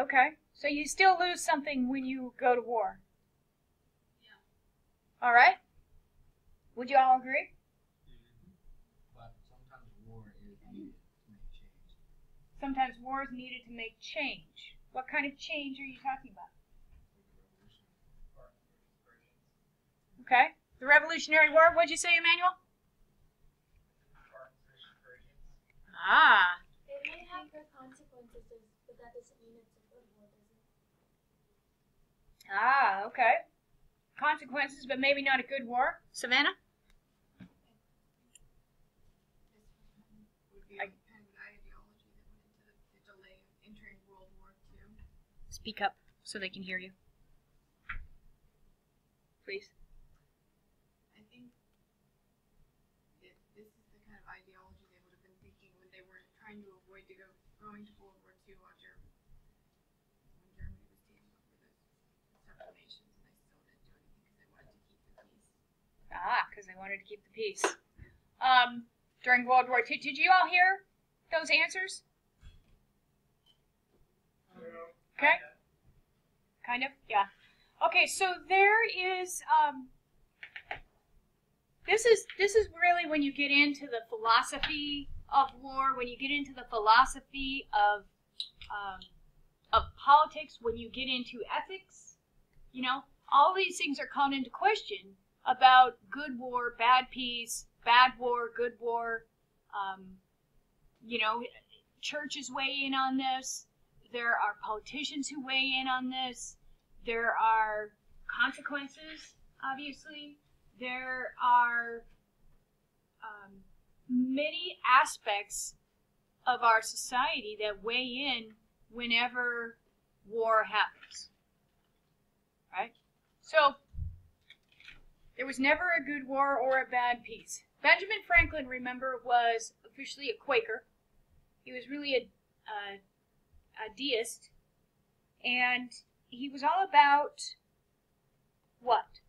Okay. So you still lose something when you go to war. Yeah. All right. Would you all agree? But sometimes war is needed to make change. Sometimes war is needed to make change. What kind of change are you talking about? Okay. The Revolutionary War. What'd you say, Emmanuel? Ah. It may have the consequences, but that doesn't mean it's a good war, does it? Ah. Okay. Consequences, but maybe not a good war. Savannah. would be I- kind of an ideology that went into the, the delay of entering World War II. Speak up so they can hear you. Please. I think it, this is the kind of ideology they would have been thinking when they were trying to avoid to go going to World War II while Germany, when Germany was taking over the, the several nations, and they still didn't do anything because they wanted to keep the peace. Ah, because they wanted to keep the peace. Um, during World War II. Did you all hear those answers? Okay. Kind of, yeah. Okay, so there is um, this is this is really when you get into the philosophy of war, when you get into the philosophy of um, of politics, when you get into ethics, you know, all these things are called into question about good war, bad peace, bad war, good war. Um, you know, churches weigh in on this. There are politicians who weigh in on this. There are consequences, obviously. There are um, many aspects of our society that weigh in whenever war happens. Right? So, there was never a good war or a bad peace. Benjamin Franklin, remember, was officially a Quaker. He was really a, a, a deist. And he was all about what?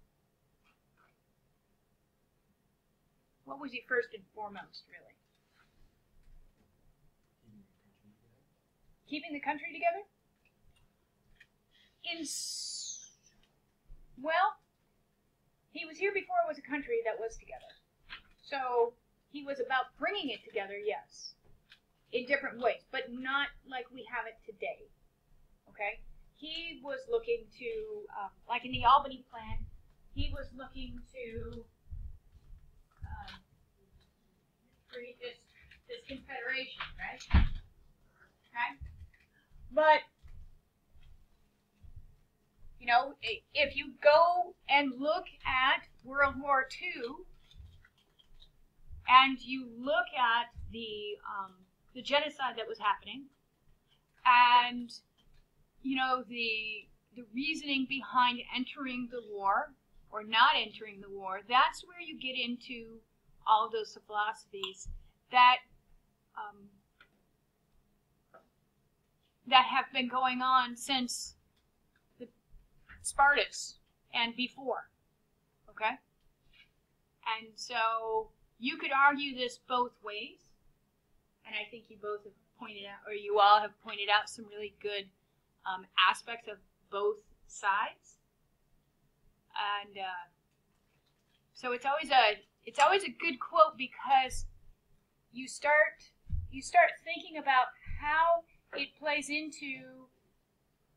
What was he first and foremost, really? Keeping the country together? In well, he was here before it was a country that was together. So he was about bringing it together, yes, in different ways, but not like we have it today. Okay? He was looking to, um, like in the Albany plan, he was looking to um, create this, this confederation, right? Okay? But you know, if you go and look at World War II, and you look at the um, the genocide that was happening, and you know the the reasoning behind entering the war or not entering the war, that's where you get into all those philosophies that um, that have been going on since Spartus and before. Okay? And so you could argue this both ways. And I think you both have pointed out, or you all have pointed out some really good um, aspects of both sides. And uh, so it's always a it's always a good quote because you start you start thinking about how it plays into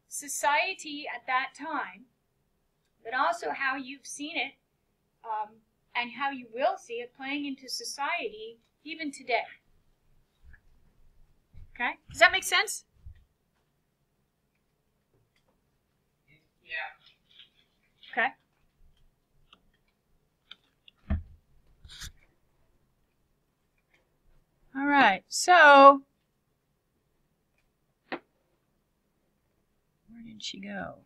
society at that time, but also how you've seen it um, and how you will see it playing into society even today. Okay? Does that make sense? Yeah. Okay. All right. So, she go?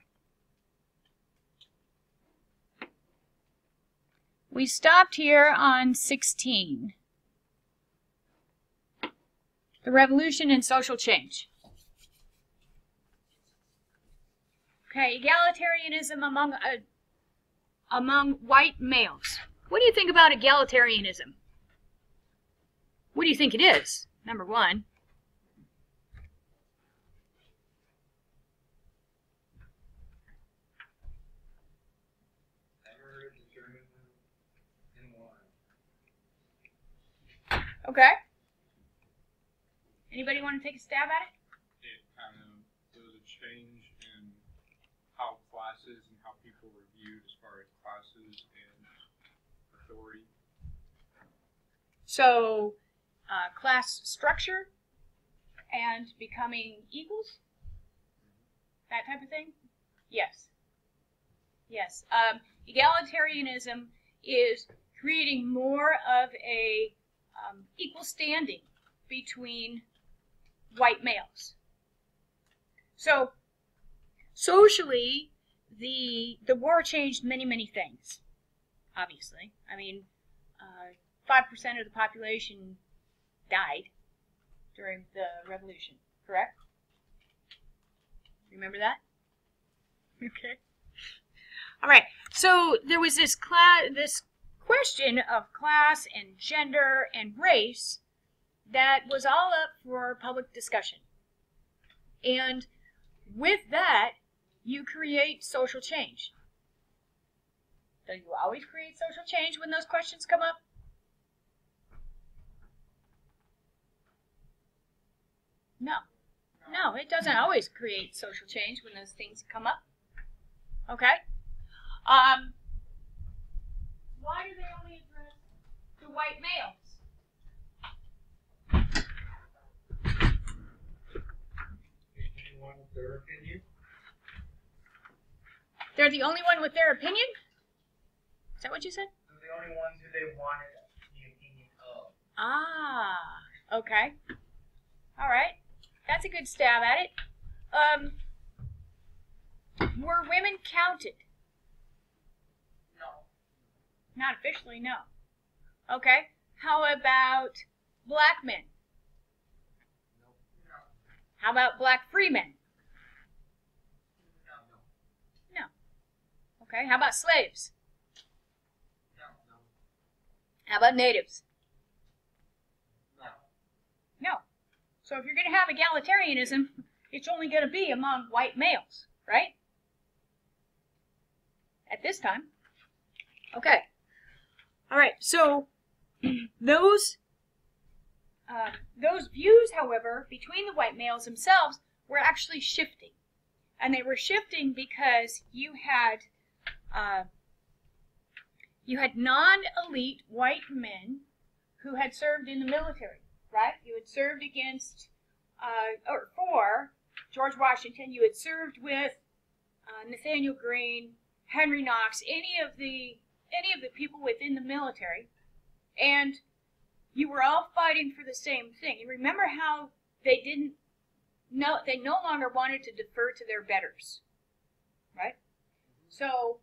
We stopped here on 16. The revolution and social change. Okay, egalitarianism among uh, among white males. What do you think about egalitarianism? What do you think it is? Number one. Okay. Anybody want to take a stab at it? it kind of there was a change in how classes and how people were viewed as far as classes and authority. So, uh, class structure and becoming equals? That type of thing? Yes. Yes. Um, egalitarianism is creating more of a um, equal standing between white males. So, socially, the the war changed many many things. Obviously, I mean, uh, five percent of the population died during the revolution. Correct? Remember that? Okay. All right. So there was this class, this question of class and gender and race that was all up for public discussion. And with that, you create social change. Do you always create social change when those questions come up? No. No, it doesn't always create social change when those things come up. Okay? Um, why do they only address the white males? Anyone with their opinion? They're the only one with their opinion? Is that what you said? They're the only ones who they wanted the opinion of. Ah, okay. All right. That's a good stab at it. Um, were women counted? No. Not officially, no. Okay. How about black men? No. How about black free men? No. Okay. How about slaves? No. How about natives? No. No. So if you're going to have egalitarianism, it's only going to be among white males, right? At this time. Okay. All right. So those uh, those views, however, between the white males themselves were actually shifting, and they were shifting because you had uh, you had non-elite white men who had served in the military right? You had served against, uh, or for George Washington. You had served with uh, Nathaniel Greene, Henry Knox, any of the any of the people within the military, and you were all fighting for the same thing. And remember how they didn't no they no longer wanted to defer to their betters, right? So,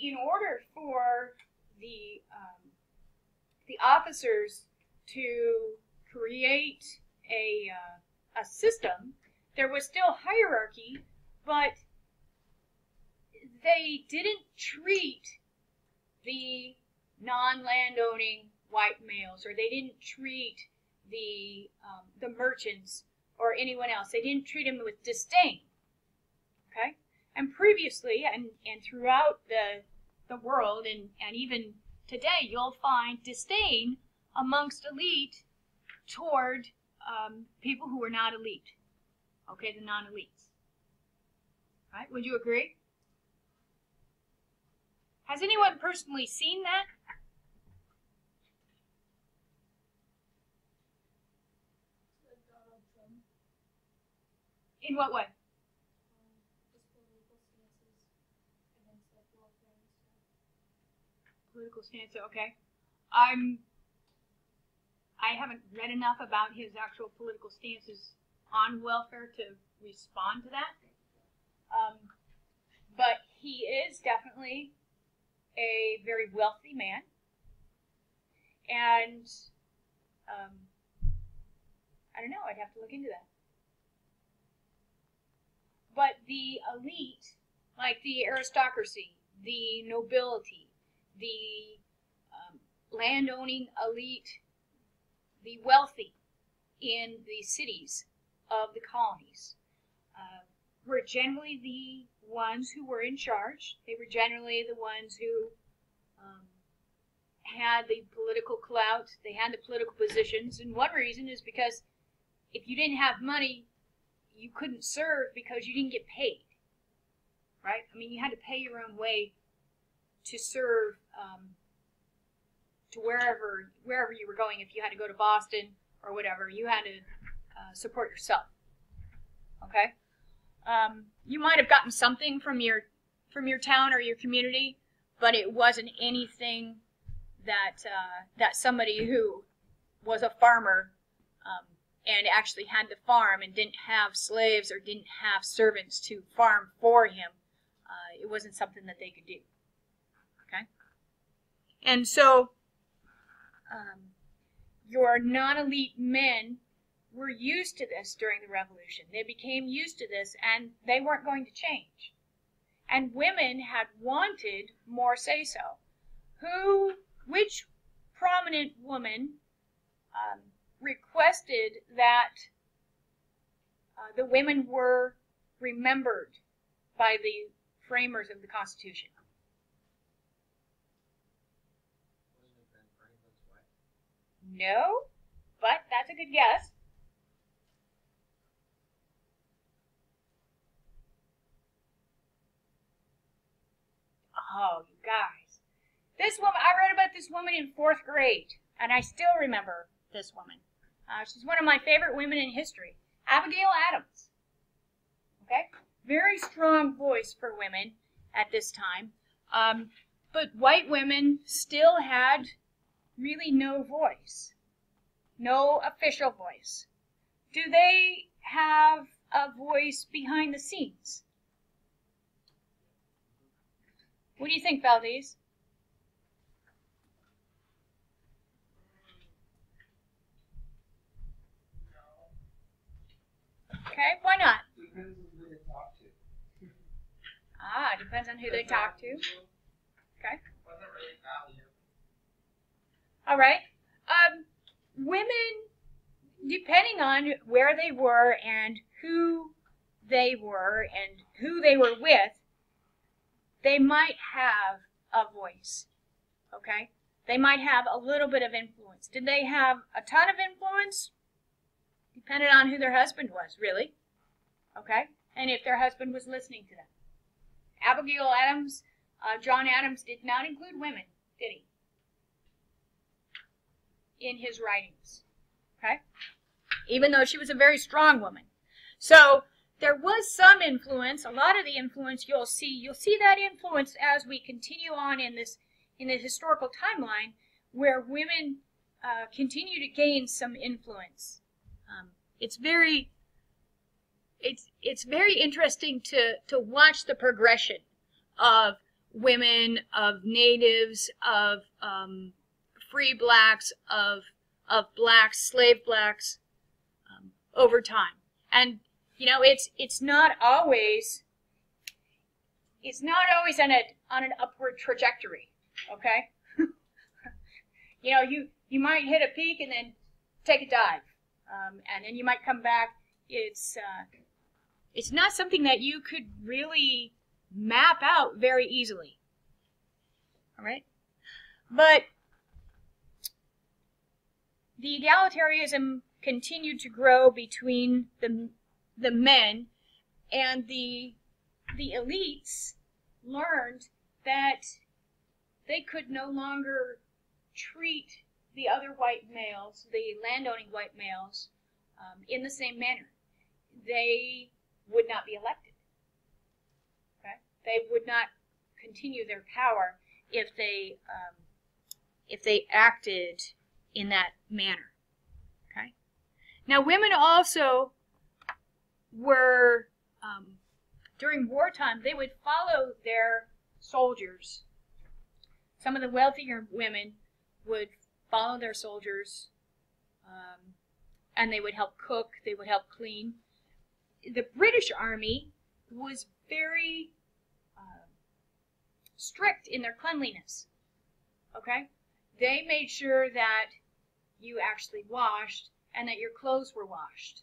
in order for the um, the officers to create a, uh, a system, there was still hierarchy, but they didn't treat the non landowning white males, or they didn't treat the um, the merchants or anyone else. They didn't treat them with disdain. Okay, and previously, and and throughout the the world, and and even today, you'll find disdain amongst elite toward um, people who are not elite. Okay, the non elites. Right? Would you agree? Has anyone personally seen that? In what way? Political stance, okay. I'm. I haven't read enough about his actual political stances on welfare to respond to that. Um, but he is definitely a very wealthy man. And um, I don't know, I'd have to look into that. But the elite, like the aristocracy, the nobility, the um, landowning elite, the wealthy in the cities of the colonies, were generally the ones who were in charge. They were generally the ones who um, had the political clout, they had the political positions, and one reason is because if you didn't have money, you couldn't serve because you didn't get paid. Right? I mean, you had to pay your own way to serve um, to wherever wherever you were going. If you had to go to Boston or whatever, you had to uh, support yourself. Okay. Um, you might have gotten something from your from your town or your community, but it wasn't anything that uh, that somebody who was a farmer um, and actually had the farm and didn't have slaves or didn't have servants to farm for him. Uh, it wasn't something that they could do. Okay, and so um, your non-elite men were used to this during the revolution. They became used to this, and they weren't going to change. And women had wanted more say so. Who, which prominent woman um, requested that uh, the women were remembered by the framers of the Constitution? Wasn't it Ben Franklin's wife? No, but that's a good guess. Oh, you guys. This woman, I read about this woman in fourth grade, and I still remember this woman. Uh, she's one of my favorite women in history, Abigail Adams. Okay? Very strong voice for women at this time. Um, but white women still had really no voice, no official voice. Do they have a voice behind the scenes? What do you think, Valdez? Okay, why not? Depends on who they talk to. Ah, depends on who they talk to. Okay. All right. Um, women, depending on where they were and who they were and who they were with, they might have a voice. Okay? They might have a little bit of influence. Did they have a ton of influence? Depended on who their husband was, really. Okay? And if their husband was listening to them. Abigail Adams, uh, John Adams did not include women, did he? in his writings. Okay? Even though she was a very strong woman. So there was some influence, a lot of the influence you'll see, you'll see that influence as we continue on in this in the historical timeline where women uh, continue to gain some influence. Um, it's very it's it's very interesting to to watch the progression of women, of natives, of um, free blacks, of of blacks, slave blacks, um, over time. And you know, it's it's not always it's not always on a on an upward trajectory. Okay, you know, you you might hit a peak and then take a dive, um, and then you might come back. It's uh, it's not something that you could really map out very easily. All right, but the egalitarianism continued to grow between the the men and the the elites learned that they could no longer treat the other white males, the landowning white males, um, in the same manner. They would not be elected. Okay, they would not continue their power if they um, if they acted in that manner. Okay. Now, women also were um, during wartime. They would follow their soldiers. Some of the wealthier women would follow their soldiers, um, and they would help cook. They would help clean. The British Army was very uh, strict in their cleanliness. Okay, they made sure that you actually washed and that your clothes were washed.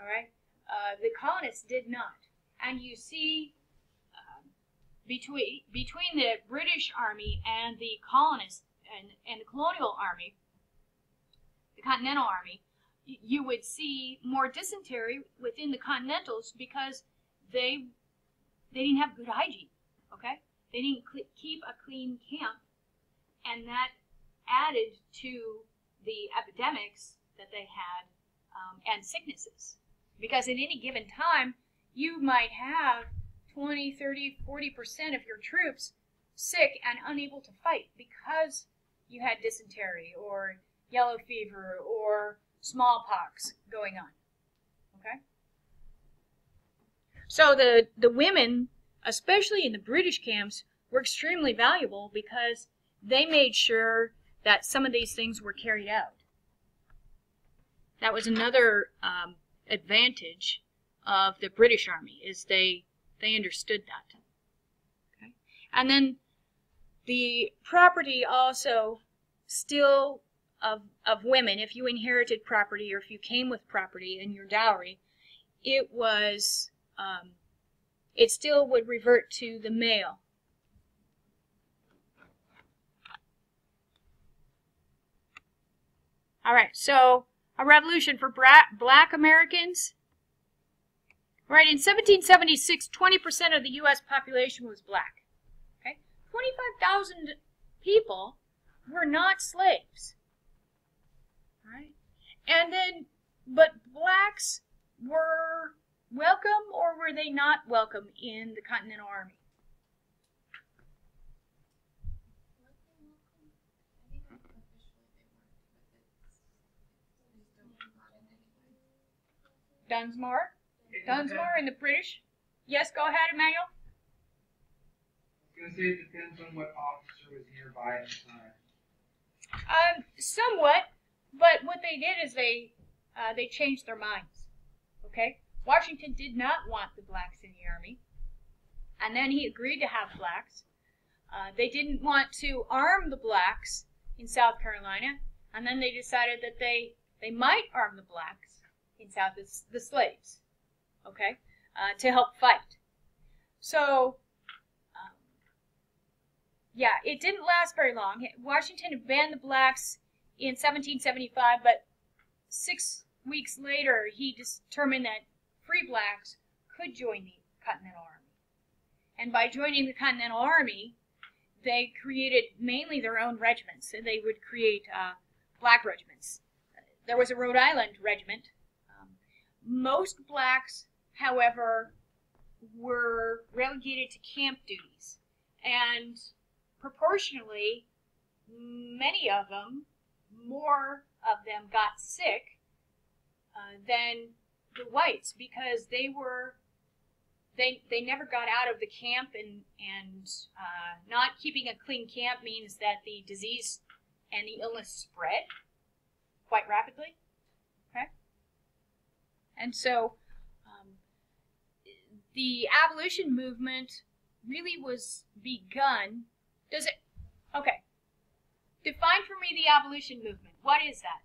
All right? Uh, the colonists did not. And you see um, between, between the British Army and the colonists, and, and the colonial army, the Continental Army, you would see more dysentery within the Continentals because they they didn't have good hygiene. Okay, they didn't keep a clean camp, and that added to the epidemics that they had um, and sicknesses. Because at any given time, you might have 20, 30, 40% of your troops sick and unable to fight because you had dysentery or yellow fever or smallpox going on. Okay? So the, the women, especially in the British camps, were extremely valuable because they made sure that some of these things were carried out. That was another um, advantage of the British Army is they they understood that. Okay, and then the property also still of of women. If you inherited property or if you came with property in your dowry, it was um, it still would revert to the male. All right, so a revolution for black Americans. Right, in 1776, 20% of the U.S. population was black. Okay, 25,000 people were not slaves. Right, and then, but blacks were welcome or were they not welcome in the Continental Army? I think officially they weren't, but it's, they still got in anyway. Dunsmore? Dunsmore and the British? Yes, go ahead, Emmanuel. I was gonna say it depends on what officer was nearby at the time. Um, somewhat, but what they did is they uh, they changed their minds. Okay, Washington did not want the blacks in the army, and then he agreed to have blacks. Uh, they didn't want to arm the blacks in South Carolina, and then they decided that they they might arm the blacks in South the, the slaves. Okay, uh, to help fight. So. Um, yeah, it didn't last very long. Washington banned the blacks in 1775, but six weeks later, he determined that free blacks could join the Continental Army. And by joining the Continental Army, they created mainly their own regiments. So they would create uh, black regiments. There was a Rhode Island regiment. Most blacks, however, were relegated to camp duties. And proportionally, many of them, more of them got sick uh, than the whites because they were they they never got out of the camp and and uh, not keeping a clean camp means that the disease and the illness spread quite rapidly. And so um, the abolition movement really was begun does it? Okay. Define for me the abolition movement. What is that?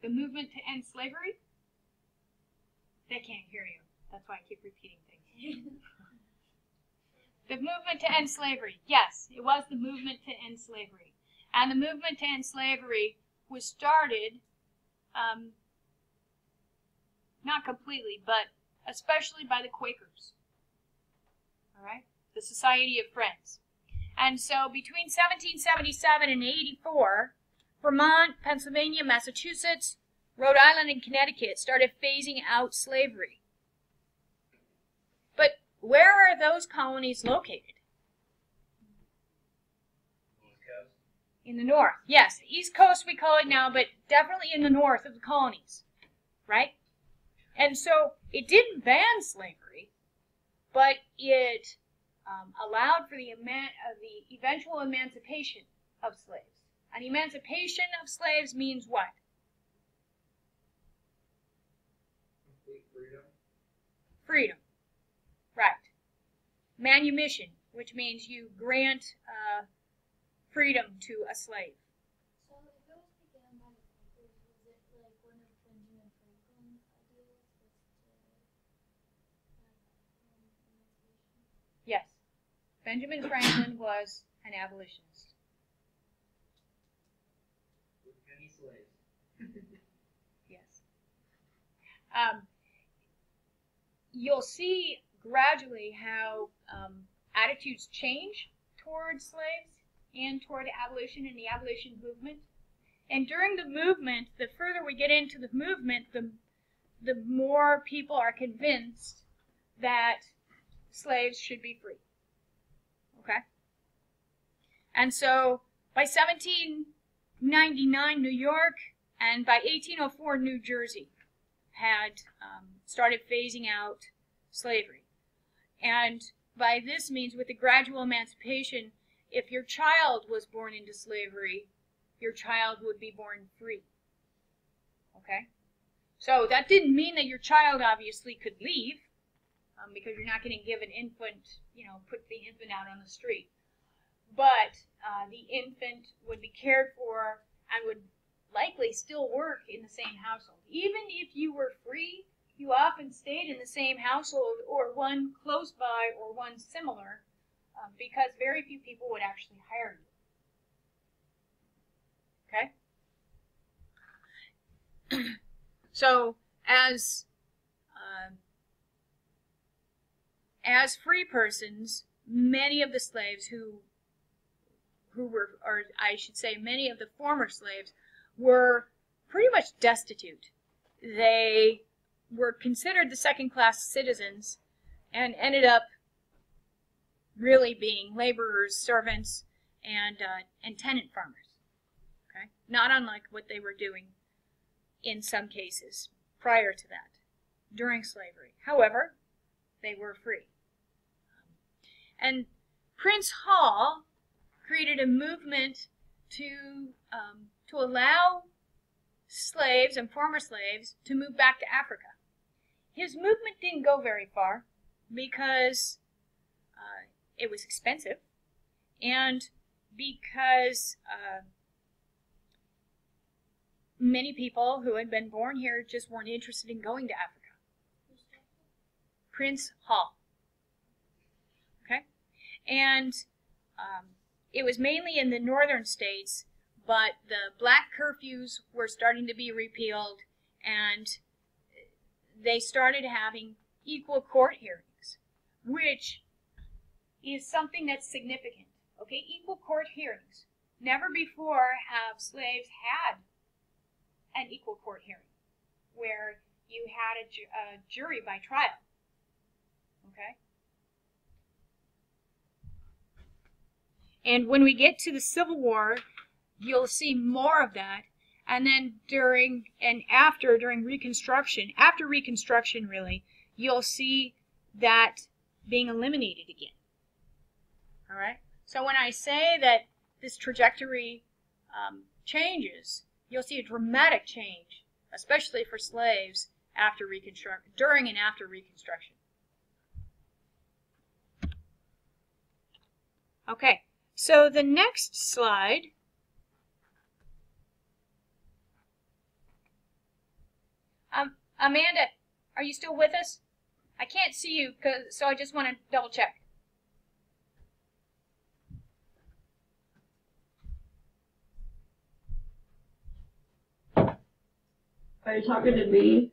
The movement to end slavery? They can't hear you. That's why I keep repeating things. the movement to end slavery. Yes, it was the movement to end slavery. And the movement to end slavery was started, um, not completely, but especially by the Quakers. All right? The Society of Friends. And so between 1777 and 84, Vermont, Pennsylvania, Massachusetts, Rhode Island, and Connecticut started phasing out slavery. Where are those colonies located? In the north. Yes, the East Coast we call it now, but definitely in the north of the colonies. Right? And so it didn't ban slavery, but it um, allowed for the, eman- uh, the eventual emancipation of slaves. An emancipation of slaves means what? Freedom. Freedom manumission, which means you grant uh, freedom to a slave. Yes. Benjamin Franklin was an abolitionist. Yes. Um, you'll see gradually how um, attitudes change toward slaves and toward abolition in the abolition movement. And during the movement, the further we get into the movement, the the more people are convinced that slaves should be free. Okay? And so by 1799, New York, and by 1804, New Jersey had um, started phasing out slavery. And by this means, with the gradual emancipation, if your child was born into slavery, your child would be born free. Okay? So that didn't mean that your child obviously could leave, um, because you're not going to give an infant, you know, put the infant out on the street. But uh, the infant would be cared for and would likely still work in the same household. Even if you were free, you often stayed in the same household or one close by or one similar um, because very few people would actually hire you. Okay? so, as uh, as free persons, many of the slaves who who were, or I should say, many of the former slaves were pretty much destitute. They were considered the second class citizens and ended up really being laborers, servants, and, uh, and tenant farmers. Okay? Not unlike what they were doing in some cases prior to that, during slavery. However, they were free. And Prince Hall created a movement to um, to allow slaves and former slaves to move back to Africa. His movement didn't go very far because uh, it was expensive and because uh, many people who had been born here just weren't interested in going to Africa. Prince Hall. Okay? And um, it was mainly in the northern states, but the black curfews were starting to be repealed and they started having equal court hearings, which is something that's significant. Okay, equal court hearings. Never before have slaves had an equal court hearing where you had a, ju- a jury by trial. Okay? And when we get to the Civil War, you'll see more of that. And then during and after, during Reconstruction, after Reconstruction, really, you'll see that being eliminated again. All right? So when I say that this trajectory um, changes, you'll see a dramatic change, especially for slaves after Reconstruction, during and after Reconstruction. Okay, so the next slide Um, Amanda, are you still with us? I can't see you, 'cause- so I just want to double check. Are you talking to me?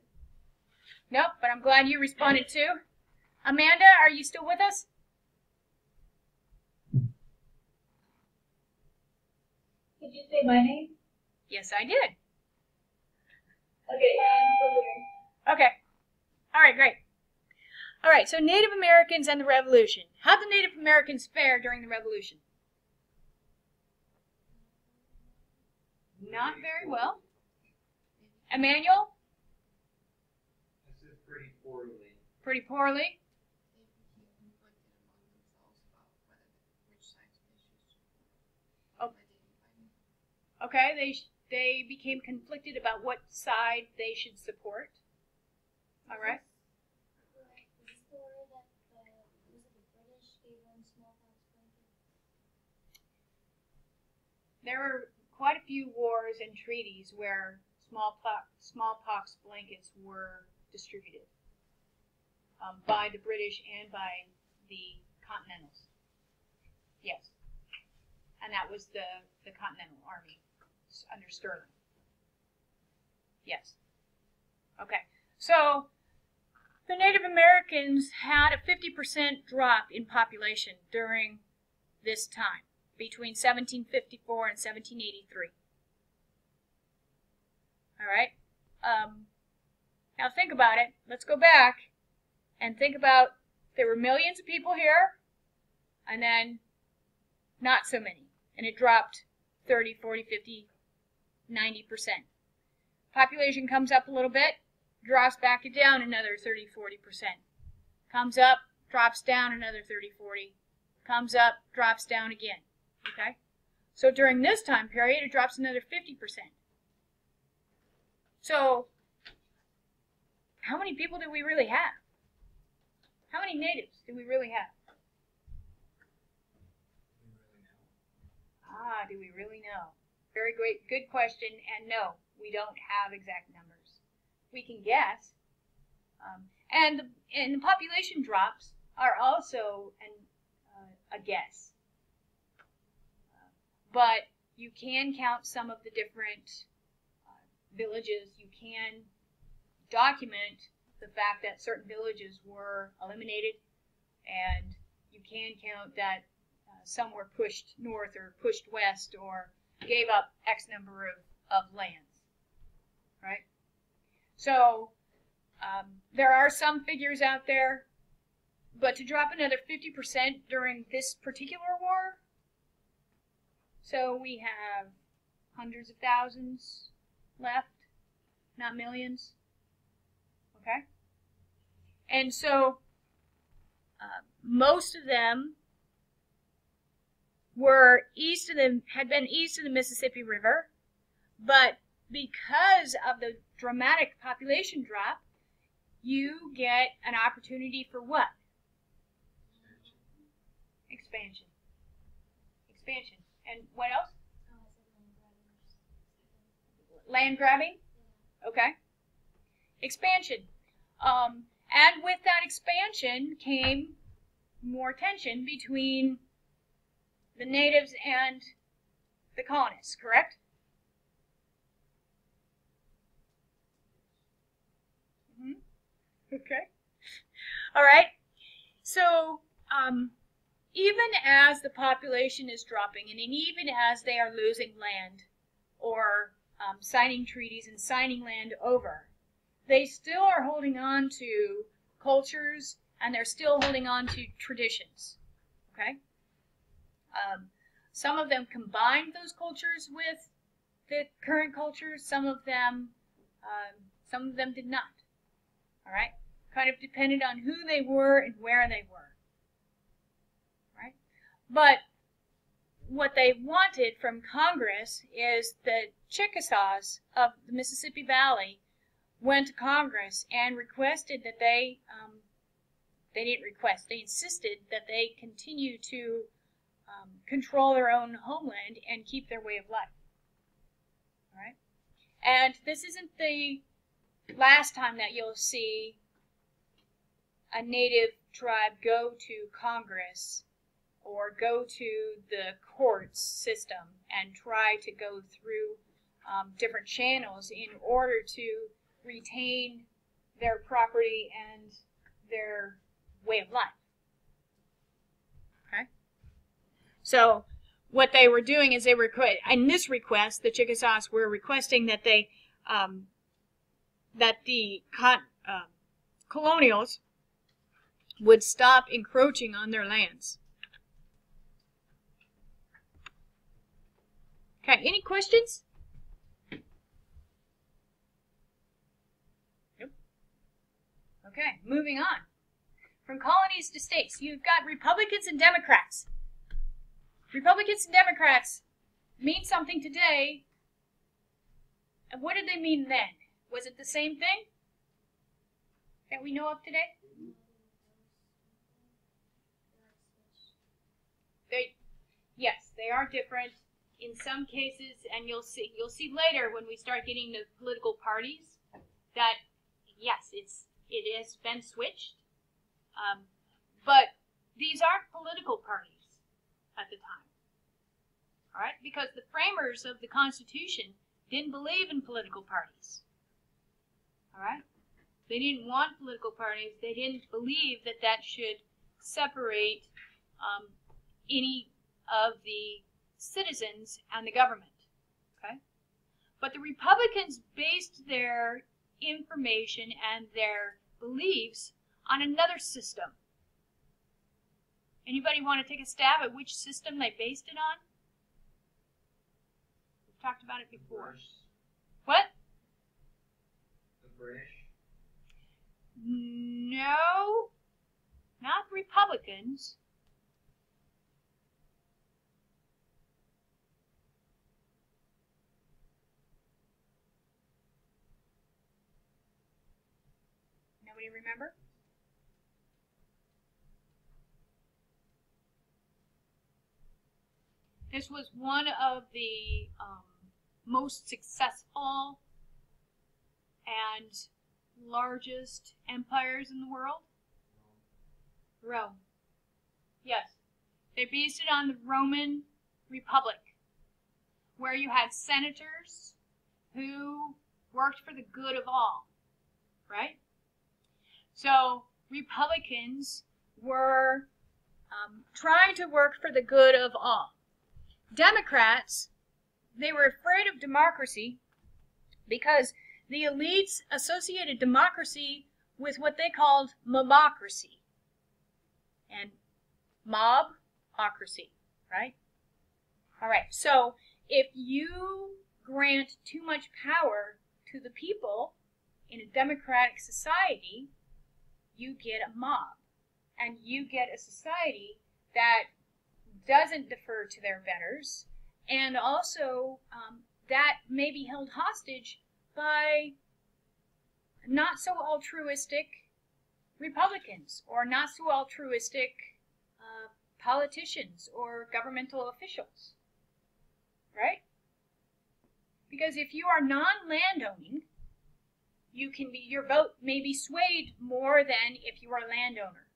Nope, but I'm glad you responded too. Amanda, are you still with us? Did you say my name? Yes, I did. Okay, um, I'm still here. Okay. All right, great. All right, so Native Americans and the Revolution. How did the Native Americans fare during the Revolution? Not very well. Emmanuel? Pretty poorly. Pretty poorly. They became conflicted among themselves about whether which sides they should support. Oh. Okay, they sh- they became conflicted about what side they should support. All right. There were quite a few wars and treaties where smallpox smallpox blankets were distributed um, by the British and by the Continentals. Yes. And that was the, the Continental Army under Sterling. Yes. Okay. So the Native Americans had a 50% drop in population during this time, between 1754 and 1783. All right? Um, now think about it. Let's go back and think about there were millions of people here, and then not so many. And it dropped 30, 40, 50, 90%. Population comes up a little bit, drops back down another 30, 40%. Comes up, drops down another 30, 40. Comes up, drops down again. Okay? So during this time period, it drops another 50%. So, how many people do we really have? How many natives do we really have? Ah, do we really know? Very great, good question. And no, we don't have exact numbers. We can guess. Um, and the, and the population drops are also an, uh, a guess. Uh, but you can count some of the different uh, villages. You can document the fact that certain villages were eliminated, and you can count that uh, some were pushed north or pushed west or gave up X number of, of lands. Right? So um, there are some figures out there, but to drop another 50% during this particular war, so we have hundreds of thousands left, not millions. Okay? And so uh, most of them were east of the had been east of the Mississippi River, but because of the dramatic population drop, you get an opportunity for what? Expansion. Expansion. And what else? Land grabbing. Okay. Expansion. Um, and with that expansion came more tension between the natives and the colonists, correct? Okay. All right. So, um, even as the population is dropping, and even as they are losing land or um, signing treaties and signing land over, they still are holding on to cultures and they're still holding on to traditions. Okay? Um, some of them combined those cultures with the current cultures. Some of them, um, some of them did not. All right, kind of depended on who they were and where they were. Right, but what they wanted from Congress is the Chickasaws of the Mississippi Valley went to Congress and requested that they um, they didn't request they insisted that they continue to um, control their own homeland and keep their way of life. All right, and this isn't the last time that you'll see a native tribe go to Congress or go to the courts system and try to go through um, different channels in order to retain their property and their way of life. Okay? So, what they were doing is they were, in this request, the Chickasaws were requesting that they, um, that the con- uh, colonials would stop encroaching on their lands. Okay, any questions? Nope. Okay, moving on. From colonies to states, you've got Republicans and Democrats. Republicans and Democrats mean something today. And what did they mean then? Was it the same thing that we know of today? They, yes, they are different in some cases, and you'll see you'll see later when we start getting to political parties that yes, it's it has been switched, um, but these aren't political parties. at the time. All right, because the framers of the Constitution didn't believe in political parties. All right, they didn't want political parties. They didn't believe that that should separate um, any of the citizens and the government. Okay, but the Republicans based their information and their beliefs on another system. Anybody want to take a stab at which system they based it on? We've talked about it before. What? British. No, not Republicans. Nobody remember? This was one of the um, most successful and largest empires in the world? Rome. Yes. They based it on the Roman Republic, where you had senators who worked for the good of all, right? So, Republicans were um, trying to work for the good of all. Democrats, they were afraid of democracy because the elites associated democracy with what they called mobocracy and mobocracy, right? All right, so if you grant too much power to the people in a democratic society, you get a mob and you get a society that doesn't defer to their betters and also um, that may be held hostage by not so altruistic Republicans or not so altruistic uh, politicians or governmental officials. Right? Because if you are non landowning, you can be your vote may be swayed more than if you are a landowner.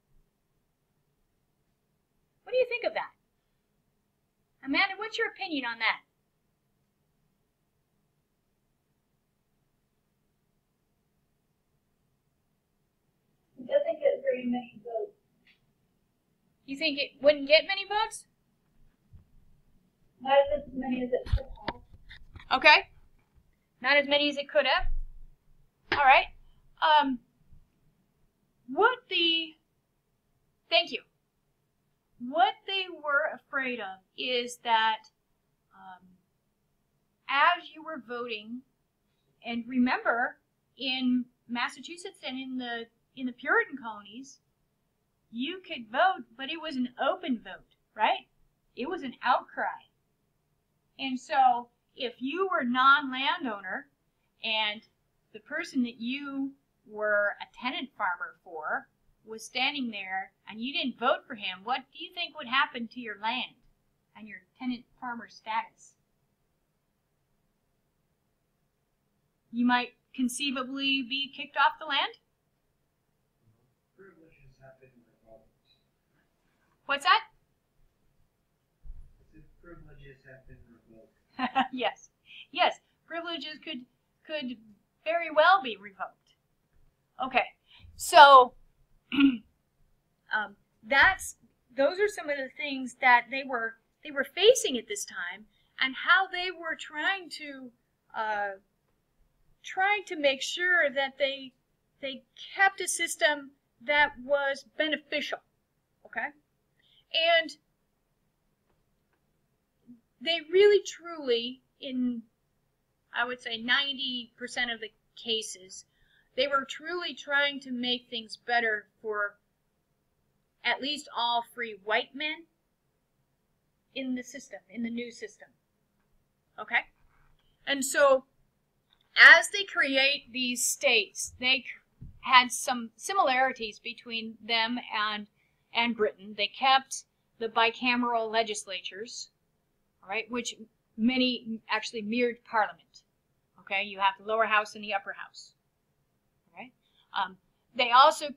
What do you think of that? Amanda, what's your opinion on that? It doesn't get very many votes. You think it wouldn't get many votes? Not as many as it could have. Okay. Not as many as it could have. All right. Um, what the. Thank you. What they were afraid of is that um, as you were voting, and remember, in Massachusetts and in the in the Puritan colonies, you could vote, but it was an open vote, right? It was an outcry. And so, if you were non-landowner and the person that you were a tenant farmer for was standing there and you didn't vote for him, what do you think would happen to your land and your tenant farmer status? You might conceivably be kicked off the land? Privileges have been revoked. What's that? The privileges have been revoked. yes. Yes, privileges could could very well be revoked. Okay. So um, that's those are some of the things that they were they were facing at this time and how they were trying to uh, trying to make sure that they they kept a system that was beneficial. Okay? And they really truly in I would say 90% of the cases they were truly trying to make things better for at least all free white men in the system, in the new system. Okay? And so, as they create these states, they had some similarities between them and, and Britain. They kept the bicameral legislatures, all right, which many actually mirrored Parliament. Okay, you have the lower house and the upper house. Um, they also,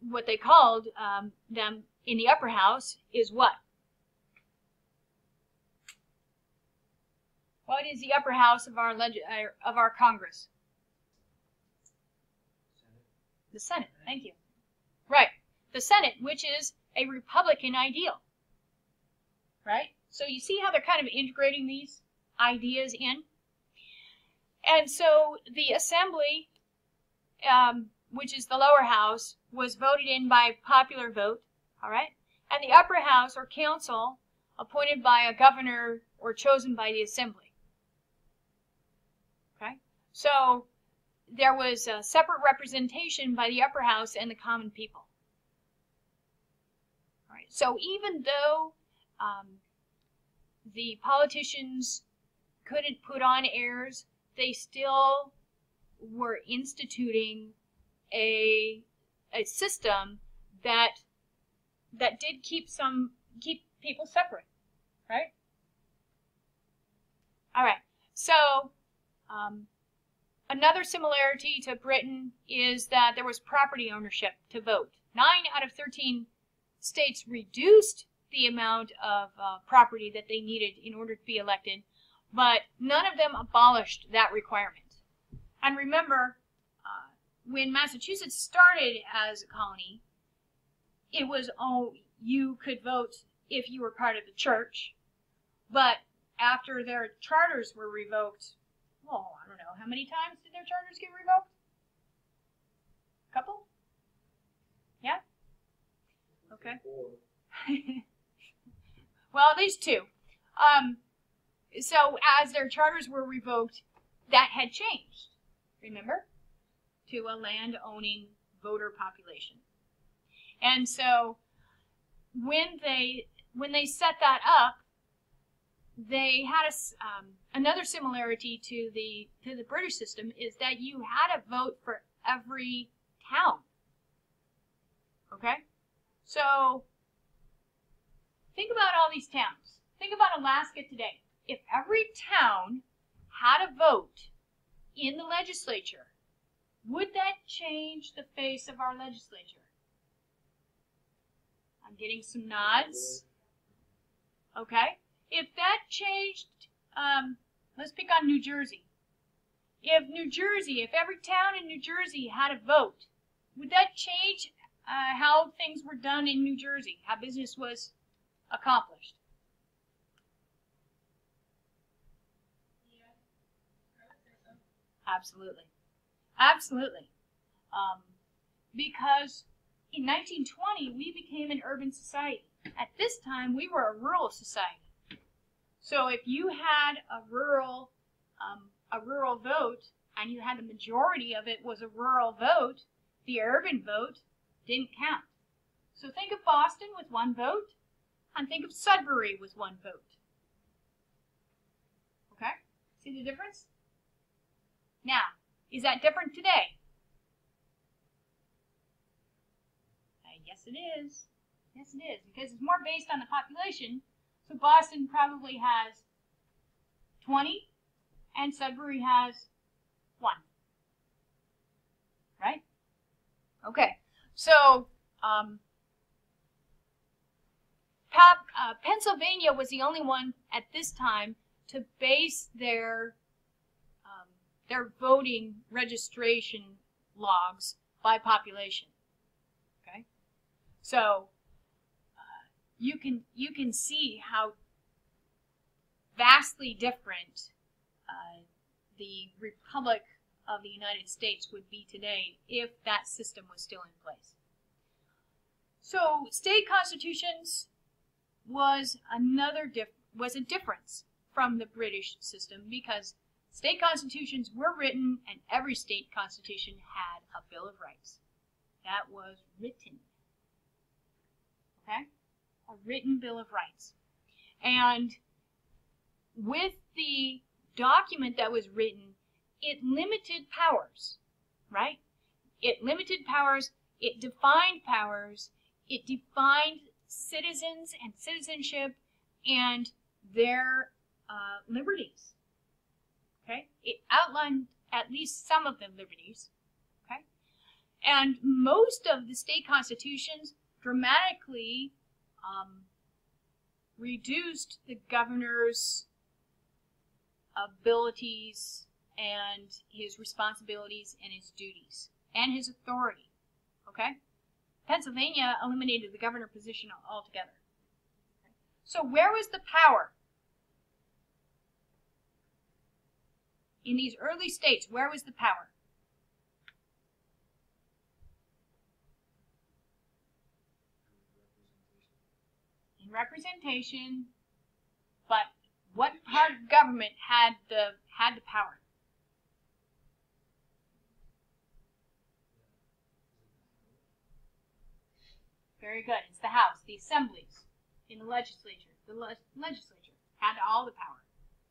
what they called um, them in the upper house is what? What is the upper house of our leg- uh, of our Congress? The Senate. Thank you. Right. The Senate, which is a Republican ideal. Right? So you see how they're kind of integrating these ideas in? And so the Assembly, um, which is the lower house, was voted in by popular vote. All right? And the upper house or council, appointed by a governor or chosen by the Assembly. Okay? So there was a separate representation by the upper house and the common people. So even though um, the politicians couldn't put on airs, they still were instituting a a system that that did keep some keep people separate, right? All right. So um, Another similarity to Britain is that there was property ownership to vote. Nine out of 13 states reduced the amount of uh, property that they needed in order to be elected, but none of them abolished that requirement. And remember, uh, when Massachusetts started as a colony, it was oh, you could vote if you were part of the church, but after their charters were revoked, well, I don't know, how many times did their charters get revoked? A Couple? Yeah? Okay. well, at least two. Um, so as their charters were revoked, that had changed. Remember? To a land owning voter population. And so when they when they set that up, they had a, um, another similarity to the to the British system is that you had a vote for every town. Okay, so think about all these towns. Think about Alaska today. If every town had a vote in the legislature, would that change the face of our legislature? I'm getting some nods. Okay. If that changed, um, let's pick on New Jersey. If New Jersey, if every town in New Jersey had a vote, would that change uh, how things were done in New Jersey, how business was accomplished? Absolutely. Absolutely. Um, because in 1920, we became an urban society. At this time, we were a rural society. So if you had a rural, um, a rural vote, and you had the majority of it was a rural vote, the urban vote didn't count. So think of Boston with one vote, and think of Sudbury with one vote. Okay? See the difference? Now, is that different today? Uh, yes, it is. Yes, it is. Because it's more based on the population. So Boston probably has 20, and Sudbury has 1. Right? Okay. So, um, uh, Pennsylvania was the only one at this time to base their um, their voting registration logs by population. Okay, so uh, you can you can see how vastly different uh, the Republic of the United States would be today if that system was still in place. So state constitutions was another was a difference from the British system because state constitutions were written and every state constitution had a Bill of Rights. That was written. Okay? A written Bill of Rights. And with the document that was written, it limited powers, right? It limited powers, it defined powers, it defined citizens and citizenship and their uh, liberties. Okay? It outlined at least some of the liberties. Okay? And most of the state constitutions dramatically um, reduced the governor's abilities and his responsibilities and his duties and his authority. Okay? Pennsylvania eliminated the governor position al- altogether. So, where was the power? In these early states, where was the power? In representation, but what part of government had the had the power? Very good. It's the House, the assemblies, in the legislature. The le- legislature had all the power,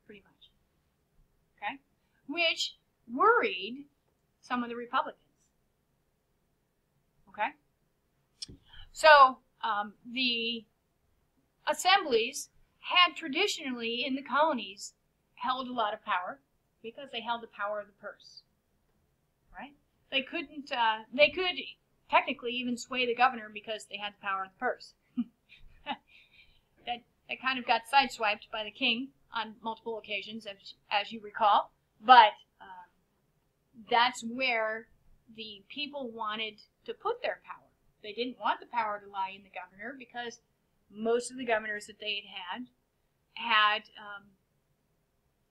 pretty much. Okay? Which worried some of the Republicans. Okay? So, um, the assemblies had traditionally in the colonies held a lot of power because they held the power of the purse. Right? They couldn't, uh, they could technically even sway the governor because they had the power of the purse. that, that kind of got sideswiped by the king on multiple occasions, as, as you recall. But um, that's where the people wanted to put their power. They didn't want the power to lie in the governor because most of the governors that they had had had um,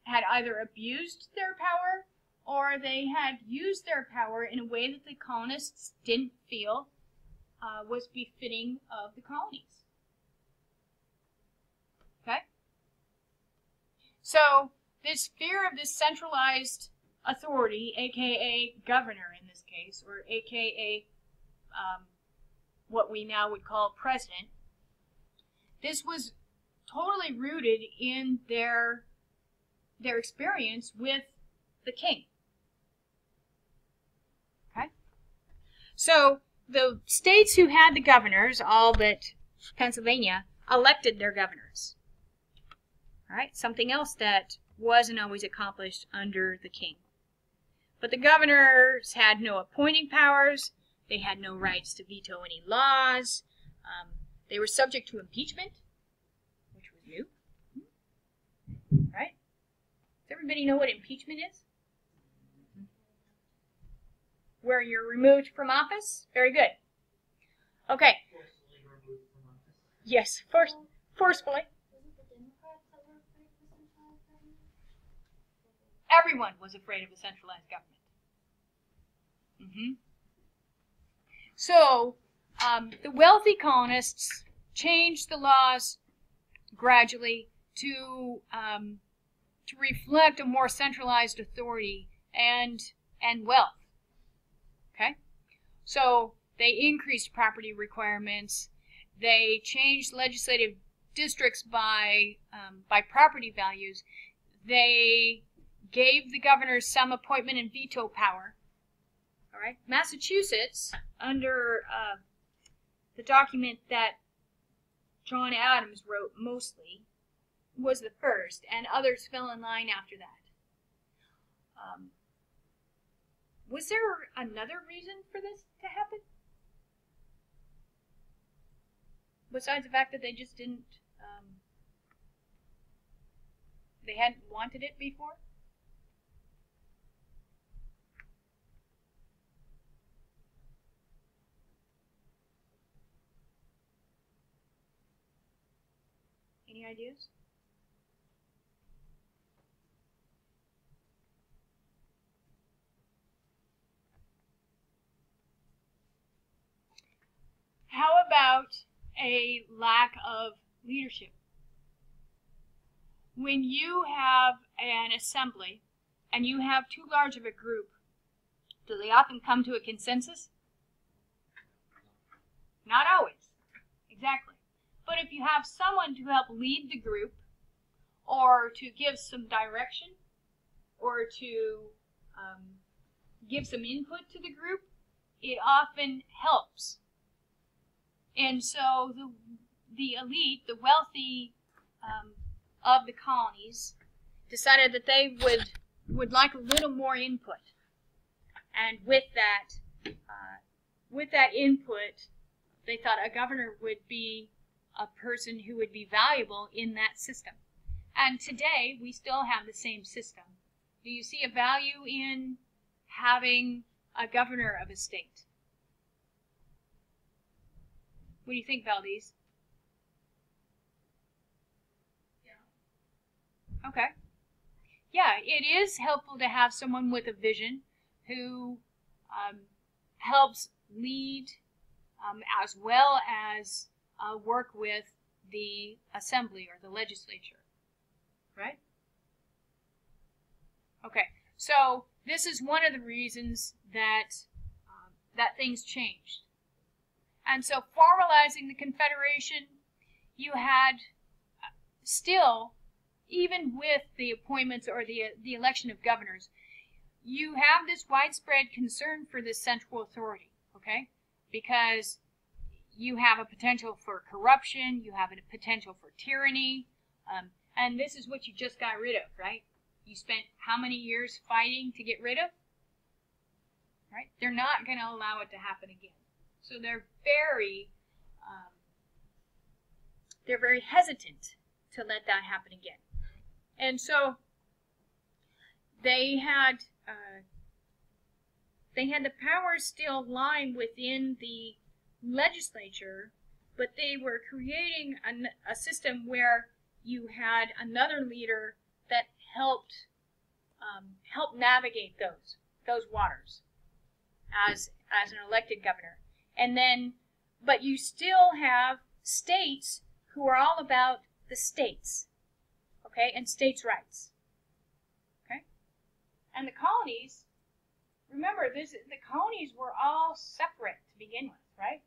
had either abused their power or they had used their power in a way that the colonists didn't feel uh, was befitting of the colonies. Okay? So, this fear of this centralized authority, aka governor in this case, or aka um, what we now would call president, this was totally rooted in their their experience with the king. So the states who had the governors, all but Pennsylvania, elected their governors. All right? Something else that wasn't always accomplished under the king. But the governors had no appointing powers. They had no rights to veto any laws. Um, they were subject to impeachment, which was new. Right? Does everybody know what impeachment is? Where you're removed from office? Very good. Okay. Forcibly removed from office. Yes, force, forcefully. Was it the Democrats that were afraid of the centralized government? Everyone was afraid of a centralized government. Mm-hmm. So, um, the wealthy colonists changed the laws gradually to um, to reflect a more centralized authority and and wealth. So they increased property requirements. They changed legislative districts by um, by property values. They gave the governors some appointment and veto power. All right, Massachusetts under uh, the document that John Adams wrote mostly was the first, and others fell in line after that. Um, was there another reason for this to happen? Besides the fact that they just didn't, um, they hadn't wanted it before? Any ideas? How about a lack of leadership? When you have an assembly and you have too large of a group, do they often come to a consensus? Not always. Exactly. But if you have someone to help lead the group, or to give some direction, or to um, give some input to the group, it often helps. And so the the elite, the wealthy um, of the colonies, decided that they would would like a little more input, and with that, uh, with that input, they thought a governor would be a person who would be valuable in that system. And today, we still have the same system. Do you see a value in having a governor of a state? What do you think, Valdez? Yeah. Okay. Yeah, it is helpful to have someone with a vision who um, helps lead um, as well as uh, work with the assembly or the legislature. Right? Okay, so this is one of the reasons that um, that things changed. And so formalizing the Confederation, you had uh, still, even with the appointments or the, the election of governors, you have this widespread concern for this central authority, okay? Because you have a potential for corruption, you have a potential for tyranny, um, and this is what you just got rid of, right? You spent how many years fighting to get rid of? Right? They're not going to allow it to happen again. So they're very, um, they're very hesitant to let that happen again. And so they had, uh, they had the powers still lying within the legislature, but they were creating an, a system where you had another leader that helped um, help navigate those those waters as as an elected governor. And then, but you still have states who are all about the states, okay, and states' rights, okay. And the colonies, remember, this the colonies were all separate to begin with, right?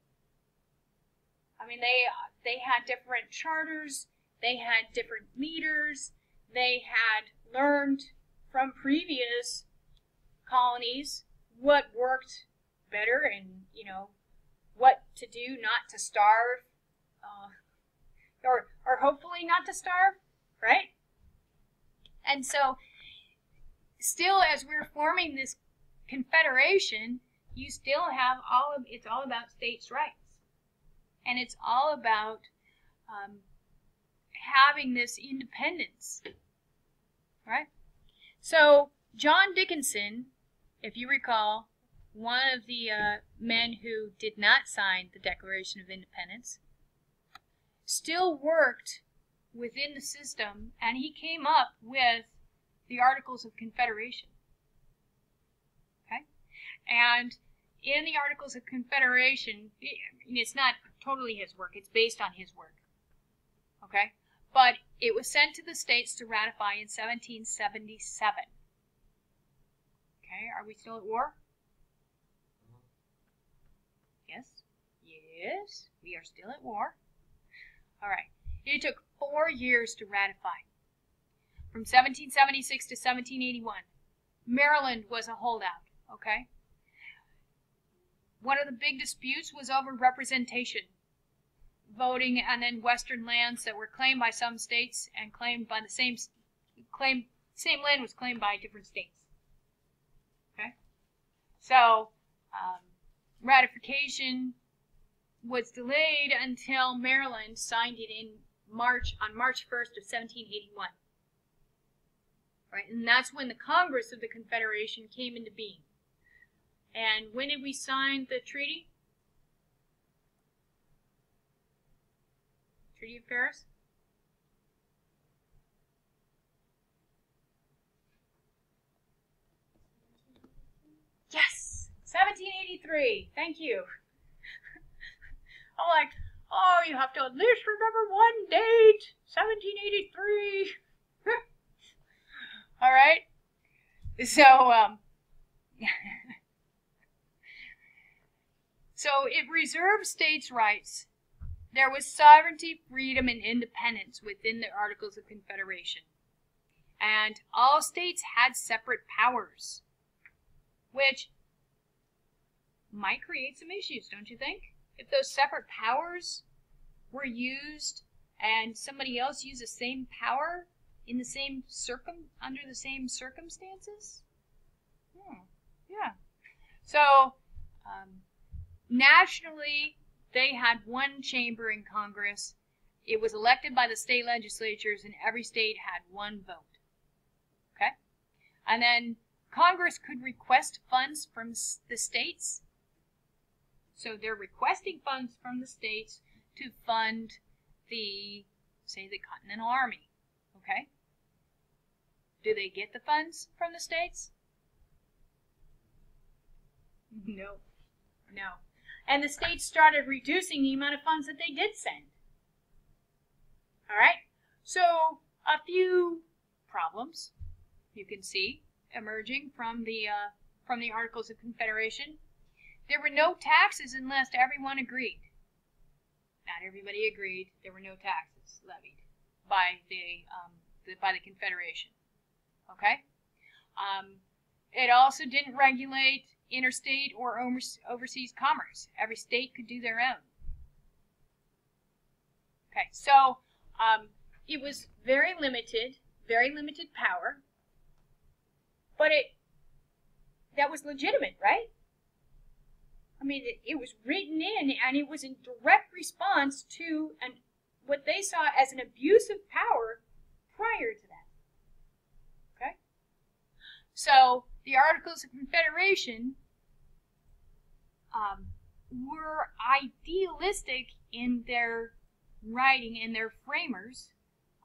I mean, they they had different charters, they had different leaders, they had learned from previous colonies what worked better and you know what to do not to starve uh, or or hopefully not to starve right? And so still as we're forming this confederation you still have all of it's all about states rights. And it's all about um, having this independence right? So john dickinson if you recall one of the uh, men who did not sign the Declaration of Independence, still worked within the system and he came up with the Articles of Confederation. Okay? And in the Articles of Confederation, it's not totally his work, it's based on his work. Okay? But it was sent to the states to ratify in 1777. Okay, are we still at war? Yes. Yes, we are still at war. All right. It took four years to ratify. From 1776 to 1781. Maryland was a holdout, okay? One of the big disputes was over representation. Voting and then western lands that were claimed by some states and claimed by the same claim same land was claimed by different states. Okay? So, um, ratification was delayed until Maryland signed it in March on March 1st of 1781. Right, and that's when the Congress of the Confederation came into being. And when did we sign the treaty? Treaty of Paris? Yes! 1783. Thank you. I'm like, oh, you have to at least remember one date. 1783. All right. So, um, so it reserved states' rights. There was sovereignty, freedom, and independence within the Articles of Confederation. And all states had separate powers, which might create some issues, don't you think? If those separate powers were used and somebody else used the same power in the same circum under the same circumstances? Hmm. Yeah. So um, nationally, they had one chamber in Congress. It was elected by the state legislatures, and every state had one vote. Okay? And then Congress could request funds from the states. So they're requesting funds from the states to fund the, say, the Continental Army. Okay? Do they get the funds from the states? No. No. And the states started reducing the amount of funds that they did send. All right? So, a few problems you can see emerging from the uh, from the Articles of Confederation. There were no taxes unless everyone agreed. Not everybody agreed. There were no taxes levied by the, um, the by the Confederation. Okay. Um, it also didn't regulate interstate or overs- overseas commerce. Every state could do their own. Okay, so um, it was very limited, very limited power, but it that was legitimate, right? I mean, it, it was written in, and it was in direct response to an what they saw as an abuse of power prior to that. Okay, so the Articles of Confederation um, were idealistic in their writing and their framers.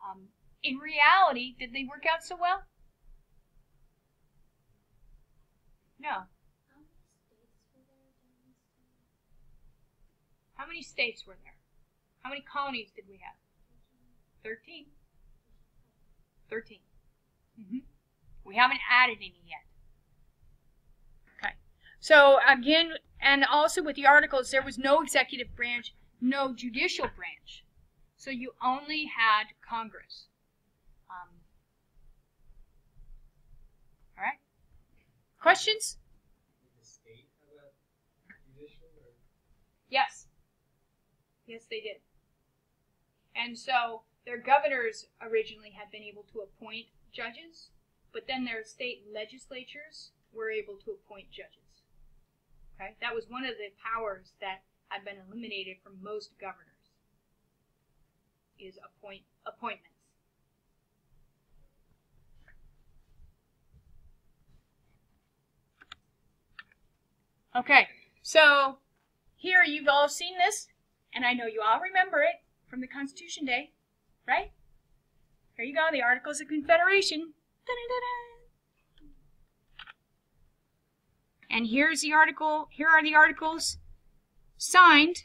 Um, in reality, did they work out so well? No. How many states were there How many states were there? during this time? How many colonies did we have? Thirteen. Thirteen. hmm We haven't added any yet. Okay. So again, and also with the articles, there was no executive branch, no judicial branch. So you only had Congress. Um, all right. Questions? Did the state have a judicial or? Yes. Yes, they did. And so their governors originally had been able to appoint judges, but then their state legislatures were able to appoint judges. Okay? That was one of the powers that had been eliminated from most governors. Is appoint appointments. Okay, so here you've all seen this, and I know you all remember it from the Constitution Day, right? Here you go, the Articles of Confederation. Da-da-da-da. And here's the article, here are the articles signed.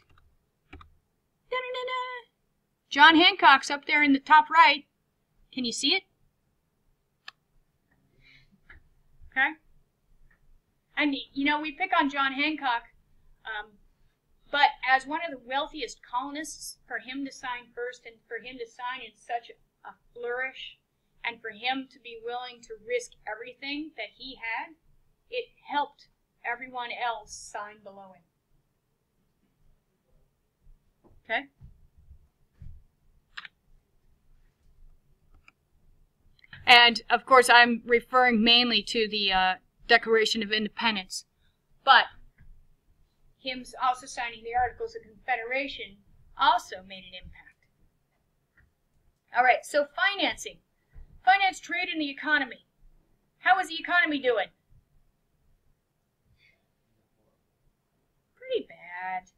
John Hancock's up there in the top right. Can you see it? Okay. And you know, we pick on John Hancock, um, but as one of the wealthiest colonists, for him to sign first and for him to sign in such a flourish, and for him to be willing to risk everything that he had, it helped everyone else sign below him. Okay? And of course, I'm referring mainly to the uh, Declaration of Independence. But him also signing the Articles of Confederation also made an impact. All right, so financing. Finance, trade, and the economy. How is the economy doing? Pretty bad.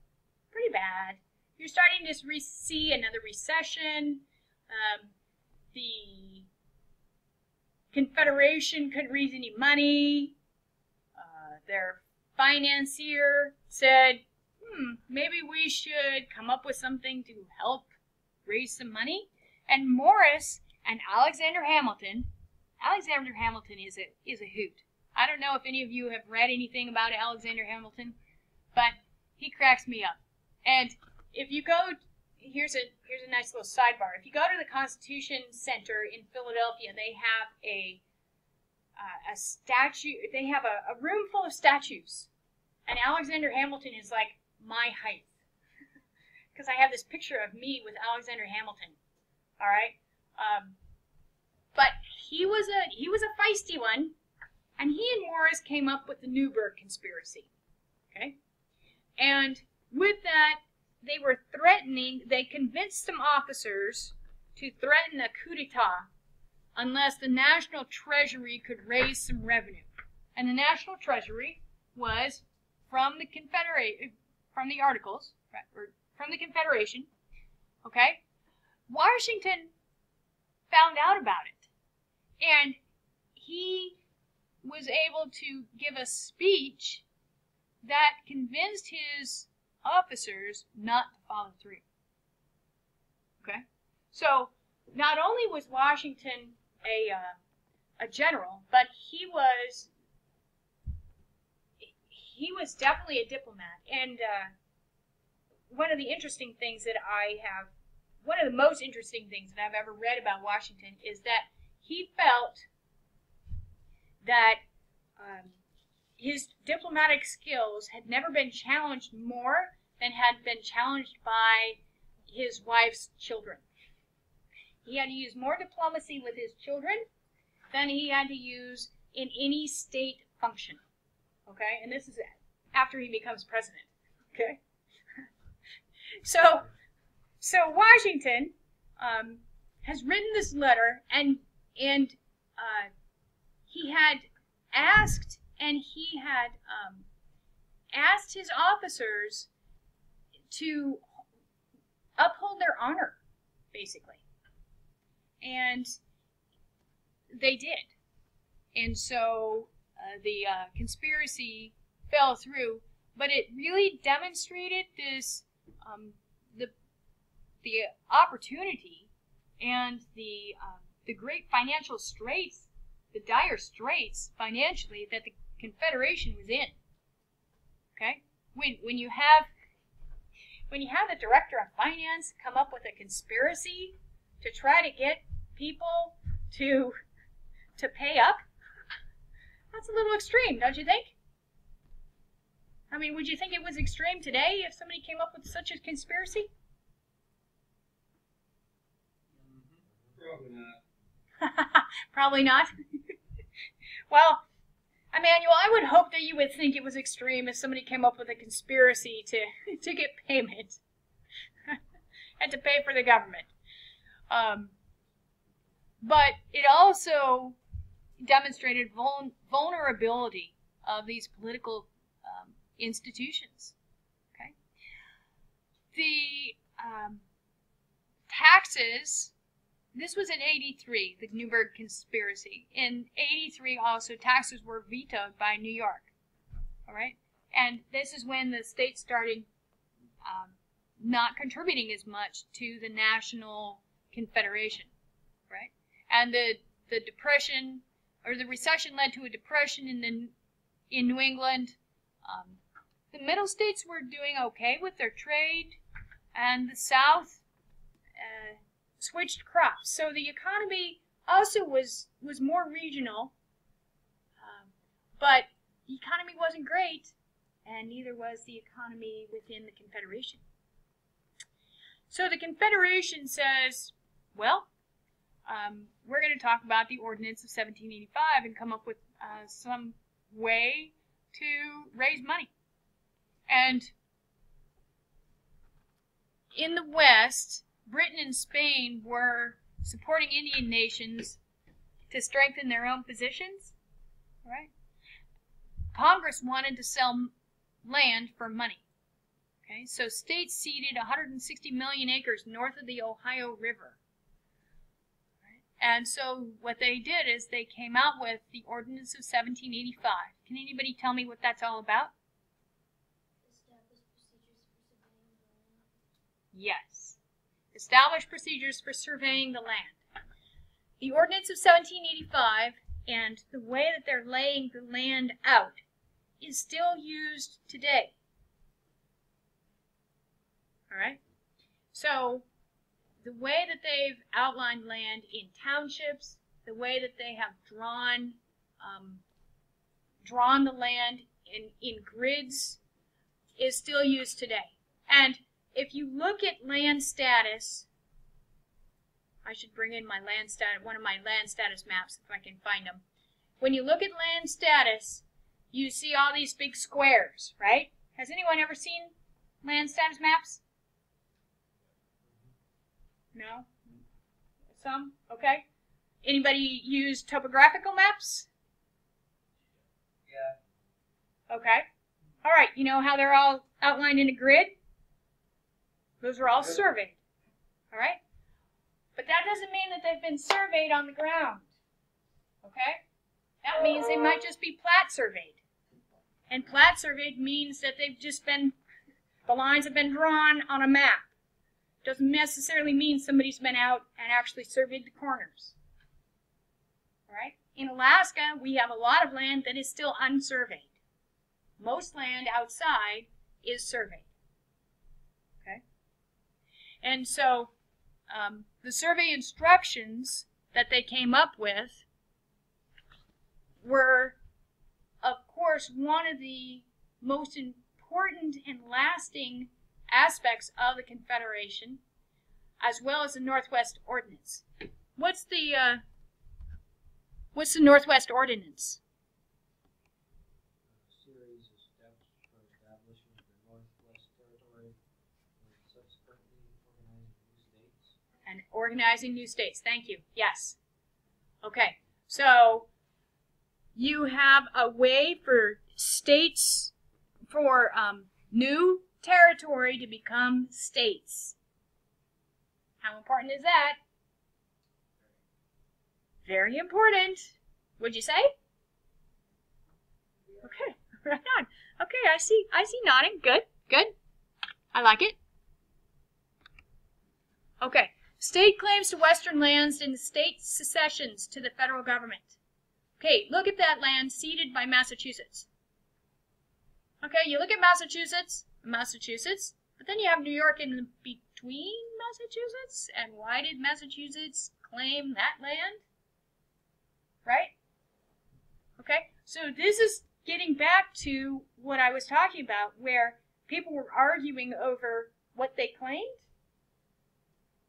Pretty bad. You're starting to see another recession. Um, the Confederation couldn't raise any money. Uh, their financier said, hmm, maybe we should come up with something to help raise some money. And Morris and Alexander Hamilton, Alexander Hamilton is a is a hoot. I don't know if any of you have read anything about Alexander Hamilton, but he cracks me up. And if you go, here's a here's a nice little sidebar. If you go to the Constitution Center in Philadelphia, they have a uh, a statue. They have a, a room full of statues, and Alexander Hamilton is like my height because I have this picture of me with Alexander Hamilton. All right, um, but he was a he was a feisty one, and he and Morris came up with the Newburgh conspiracy. Okay, and with that, they were threatening, they convinced some officers to threaten a coup d'etat unless the National Treasury could raise some revenue. And the National Treasury was from the Confederate, from the Articles, or from the Confederation, okay? Washington found out about it. And he was able to give a speech that convinced his officers not to follow through. Okay? So, not only was Washington a, uh, a general, but he was he was definitely a diplomat. And uh, one of the interesting things that I have, one of the most interesting things that I've ever read about Washington is that he felt that um, his diplomatic skills had never been challenged more than had been challenged by his wife's children. He had to use more diplomacy with his children than he had to use in any state function. Okay? And this is after he becomes president. Okay? so, so Washington um, has written this letter, and and uh, he had asked, and he had um, asked his officers to uphold their honor, basically, and they did. And so uh, the uh, conspiracy fell through, but it really demonstrated this um, the the opportunity and the um, the great financial straits, the dire straits financially that the Confederation was in. Okay, when when you have when you have the director of finance come up with a conspiracy to try to get people to to pay up, that's a little extreme, don't you think? I mean, would you think it was extreme today if somebody came up with such a conspiracy? Probably not. Probably not. well, Emmanuel, I would hope that you would think it was extreme if somebody came up with a conspiracy to to get payment and to pay for the government. Um, but it also demonstrated vul- vulnerability of these political um, institutions. Okay, the um, taxes this was in 83, the Newburgh Conspiracy. In 83, also, taxes were vetoed by New York. All right? And this is when the state started um, not contributing as much to the National Confederation. Right? And the, the depression, or the recession led to a depression in, the, in New England. Um, the middle states were doing okay with their trade, and the South. Uh, switched crops. So the economy also was was more regional, um, but the economy wasn't great, and neither was the economy within the Confederation. So the Confederation says, well, um, we're going to talk about the Ordinance of 1785 and come up with uh, some way to raise money. And in the West, Britain and Spain were supporting Indian nations to strengthen their own positions. Right? Congress wanted to sell land for money. Okay, so states ceded 160 million acres north of the Ohio River. And so what they did is they came out with the Ordinance of 1785. Can anybody tell me what that's all about? Establish procedures for surveying the land. Yes. Establish procedures for surveying the land. The Ordinance of 1785 and the way that they're laying the land out is still used today. All right? So, the way that they've outlined land in townships, the way that they have drawn um, drawn the land in, in grids is still used today. And if you look at land status, I should bring in my land status, one of my land status maps if I can find them. When you look at land status, you see all these big squares, right? Has anyone ever seen land status maps? No? Some? Okay. Anybody use topographical maps? Yeah. Okay. All right. You know how they're all outlined in a grid? Those are all surveyed. All right. But that doesn't mean that they've been surveyed on the ground. Okay. That means they might just be plat surveyed. And plat surveyed means that they've just been, the lines have been drawn on a map. Doesn't necessarily mean somebody's been out and actually surveyed the corners. All right. In Alaska, we have a lot of land that is still unsurveyed. Most land outside is surveyed. Okay? And so um, the survey instructions that they came up with were, of course, one of the most important and lasting aspects of the Confederation, as well as the Northwest Ordinance. What's the uh, what's the Northwest Ordinance? A series of steps for establishing the Northwest Territory and organizing new states. and organizing new states. Thank you. Yes. Okay. So you have a way for states, for um, new territory to become states. How important is that? Very important. Would you say? Okay. Right on. Okay, I see. I see nodding. Good. Good. I like it. Okay. State claims to Western lands and state secessions to the federal government. Okay, look at that land ceded by Massachusetts. Okay, you look at Massachusetts, Massachusetts, but then you have New York in between Massachusetts, and why did Massachusetts claim that land? Right? Okay, so this is getting back to what I was talking about, where people were arguing over what they claimed.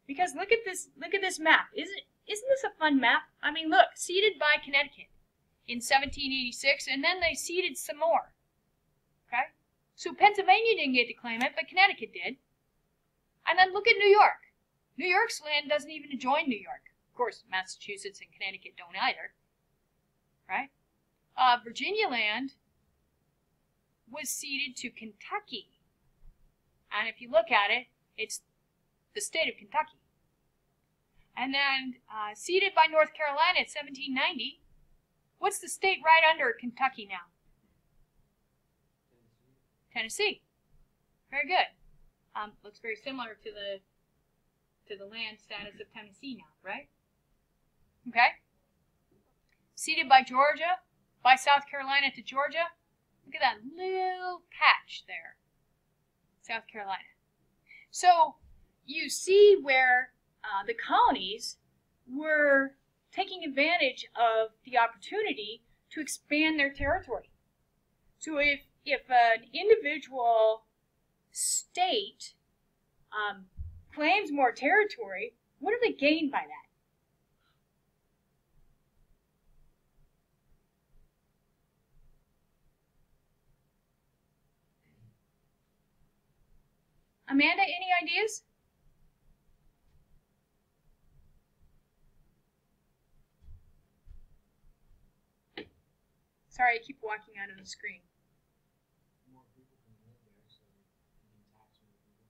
Because look at this look at this map. Isn't isn't this a fun map? I mean look, ceded by Connecticut in 1786 and then they ceded some more. So Pennsylvania didn't get to claim it, but Connecticut did. And then look at New York. New York's land doesn't even join New York. Of course, Massachusetts and Connecticut don't either. Right? Uh, Virginia land was ceded to Kentucky. And if you look at it, it's the state of Kentucky. And then uh, ceded by North Carolina in 1790. What's the state right under Kentucky now? Tennessee. Very good. Um, looks very similar to the to the land status of Tennessee now, right? Okay. Ceded by Georgia, by South Carolina to Georgia. Look at that little patch there. South Carolina. So you see where uh, the colonies were taking advantage of the opportunity to expand their territory. So if if an individual state um, claims more territory, what do they gain by that? Amanda, any ideas? Sorry, I keep walking out of the screen. More people can live there, so you can tax more people.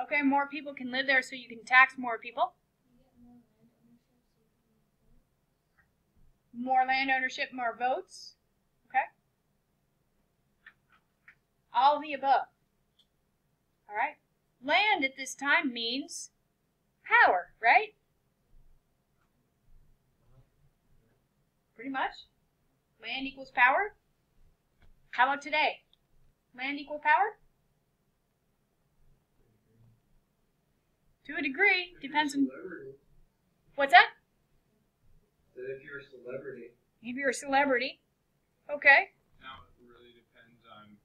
Okay, more people can live there so you can tax more people. More land ownership. More votes. Okay? All the above. All right? Land at this time means power, right? Pretty much. Land equals power. How about today? Land equal power? To a degree. Depends on. Celebrity. What's that? That if you're a celebrity. If you're a celebrity. Okay. Now it really depends on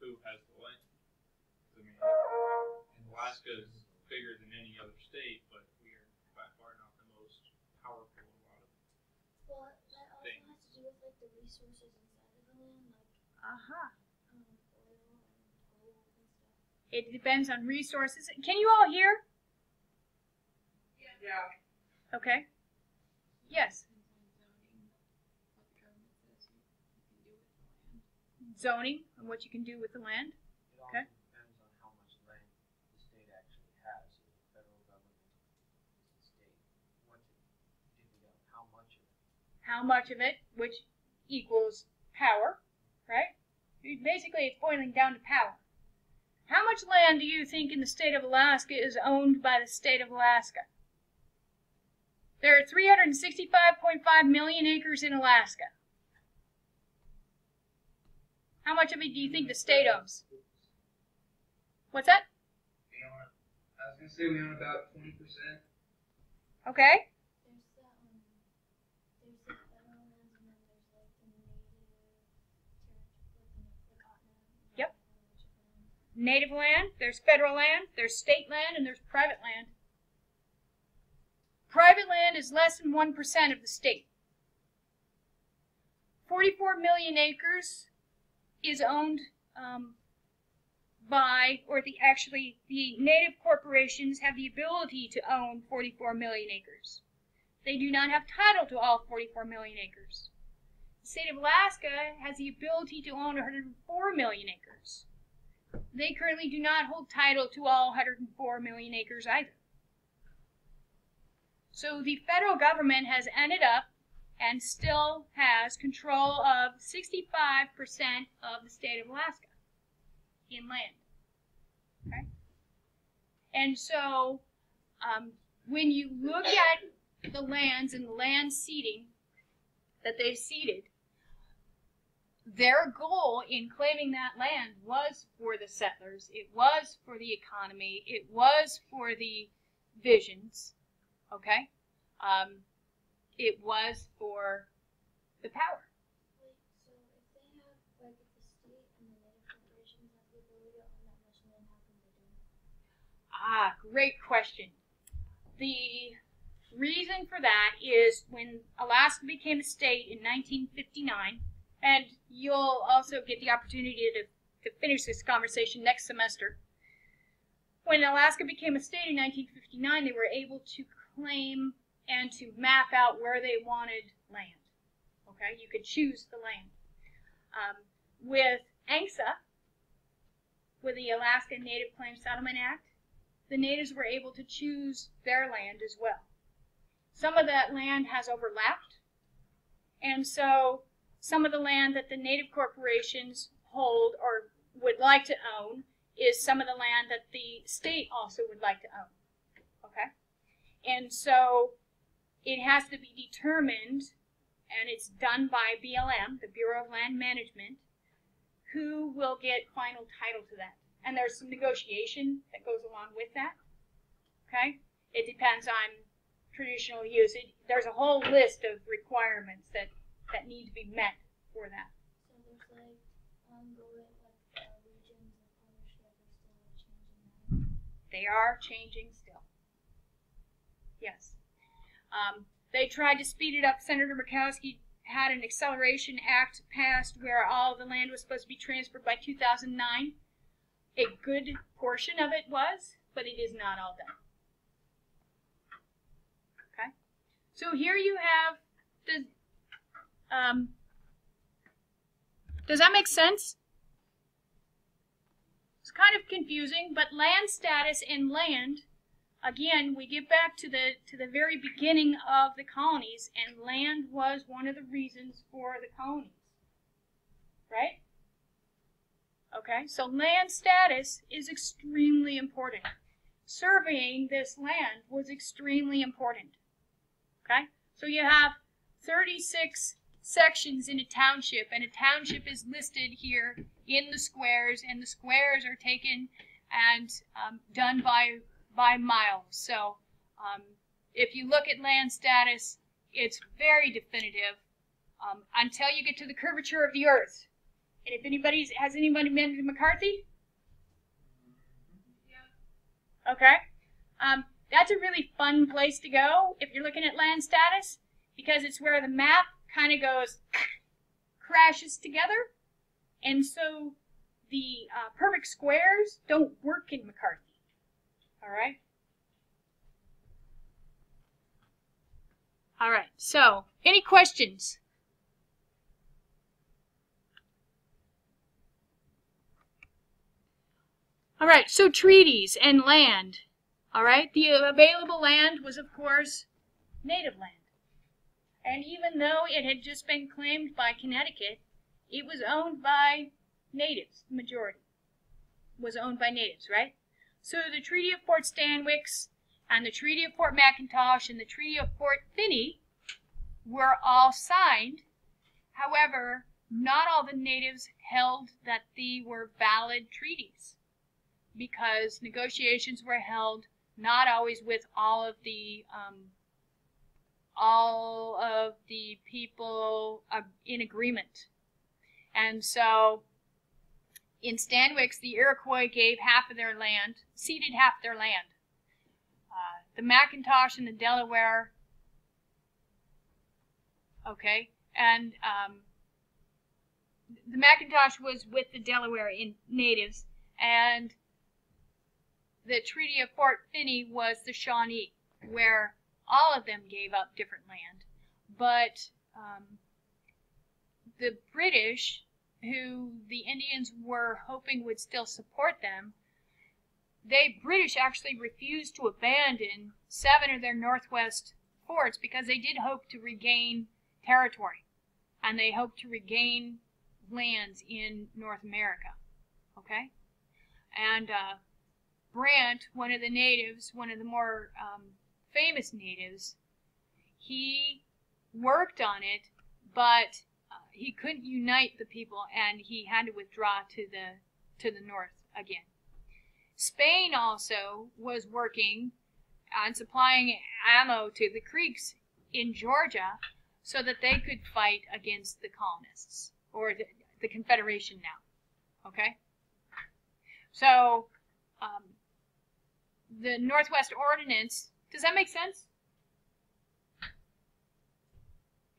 who has the land. I mean, Alaska is bigger than any other state, but we are by far not the most powerful in a lot of Well, that also Thing. has to do with like the resources inside of the land, like Uh huh. um, oil and gold and stuff. It depends on resources. Can you all hear? Yeah. Okay. Yes. Zoning and what you can do with the land. It also Okay. depends on how much land the state actually has, so the federal government is the state. What's it divvied up, how much of it? How much of it, which equals power, right? Basically, it's boiling down to power. How much land do you think in the state of Alaska is owned by the state of Alaska? There are 365.5 million acres in Alaska. How much of it do you think the state owns? What's that? I was gonna say we own about twenty percent. Okay. There's the, um, there's the federal lands and then there's like the native territory, like the, the continent. Yep. Which one? Native land, there's federal land, there's state land, and there's private land. Private land is less than 1% of the state. 44 million acres is owned um, by, or the actually, the native corporations have the ability to own 44 million acres. They do not have title to all 44 million acres. The state of Alaska has the ability to own 104 million acres. They currently do not hold title to all 104 million acres either. So the federal government has ended up and still has control of 65% of the state of Alaska in land. Okay? And so um, when you look at the lands and the land ceding that they've ceded, their goal in claiming that land was for the settlers, it was for the economy, it was for the visions, okay? Um, it was for the power. Ah, great question. The reason for that is when Alaska became a state in 1959, and you'll also get the opportunity to, to finish this conversation next semester. When Alaska became a state in 1959, they were able to claim and to map out where they wanted land. Okay, you could choose the land. Um, with ANCSA, with the Alaska Native Claim Settlement Act, the natives were able to choose their land as well. Some of that land has overlapped, and so some of the land that the native corporations hold or would like to own is some of the land that the state also would like to own. Okay? And so it has to be determined, and it's done by BLM, the Bureau of Land Management, who will get final title to that. And there's some negotiation that goes along with that. Okay? It depends on traditional use. There's a whole list of requirements that, that need to be met for that. So there's like ongoing, like, uh, regions of ownership are still changing that. They are changing still. Yes. Um, they tried to speed it up. Senator Murkowski had an acceleration act passed where all the land was supposed to be transferred by 2009. A good portion of it was, but it is not all done. Okay? So here you have the. Um, does that make sense? It's kind of confusing, but land status and land, again, we get back to the to the very beginning of the colonies, and land was one of the reasons for the colonies. Right? Okay, so land status is extremely important. Surveying this land was extremely important. Okay, so you have 36 sections in a township, and a township is listed here in the squares, and the squares are taken and um, done by by miles. So um, if you look at land status, it's very definitive um, until you get to the curvature of the earth. And if anybody has anybody been to McCarthy? Okay. Um, that's a really fun place to go if you're looking at land status because it's where the map kind of goes crashes together, and so the uh, perfect squares don't work in McCarthy. All right. All right. So, any questions? All right. So, treaties and land. All right. The available land was, of course, native land. And even though it had just been claimed by Connecticut, it was owned by natives, the majority was owned by natives, right? So the Treaty of Fort Stanwix and the Treaty of Fort McIntosh and the Treaty of Fort Finney were all signed. However, not all the natives held that they were valid treaties because negotiations were held not always with all of the um, all of the people uh, in agreement. And so in Stanwix, the Iroquois gave half of their land, ceded half their land. Uh, the McIntosh and the Delaware, okay, and um, the McIntosh was with the Delaware in natives, and the Treaty of Fort Finney was the Shawnee, where all of them gave up different land, but um, the British, who the Indians were hoping would still support them, they British actually refused to abandon seven of their northwest forts because they did hope to regain territory, and they hoped to regain lands in North America. Okay, and uh, Brant, one of the natives, one of the more um, famous natives, he worked on it, but uh, he couldn't unite the people, and he had to withdraw to the to the north again. Spain also was working on supplying ammo to the Creeks in Georgia so that they could fight against the colonists or the, the Confederation now. Okay? So, um, the Northwest Ordinance, does that make sense?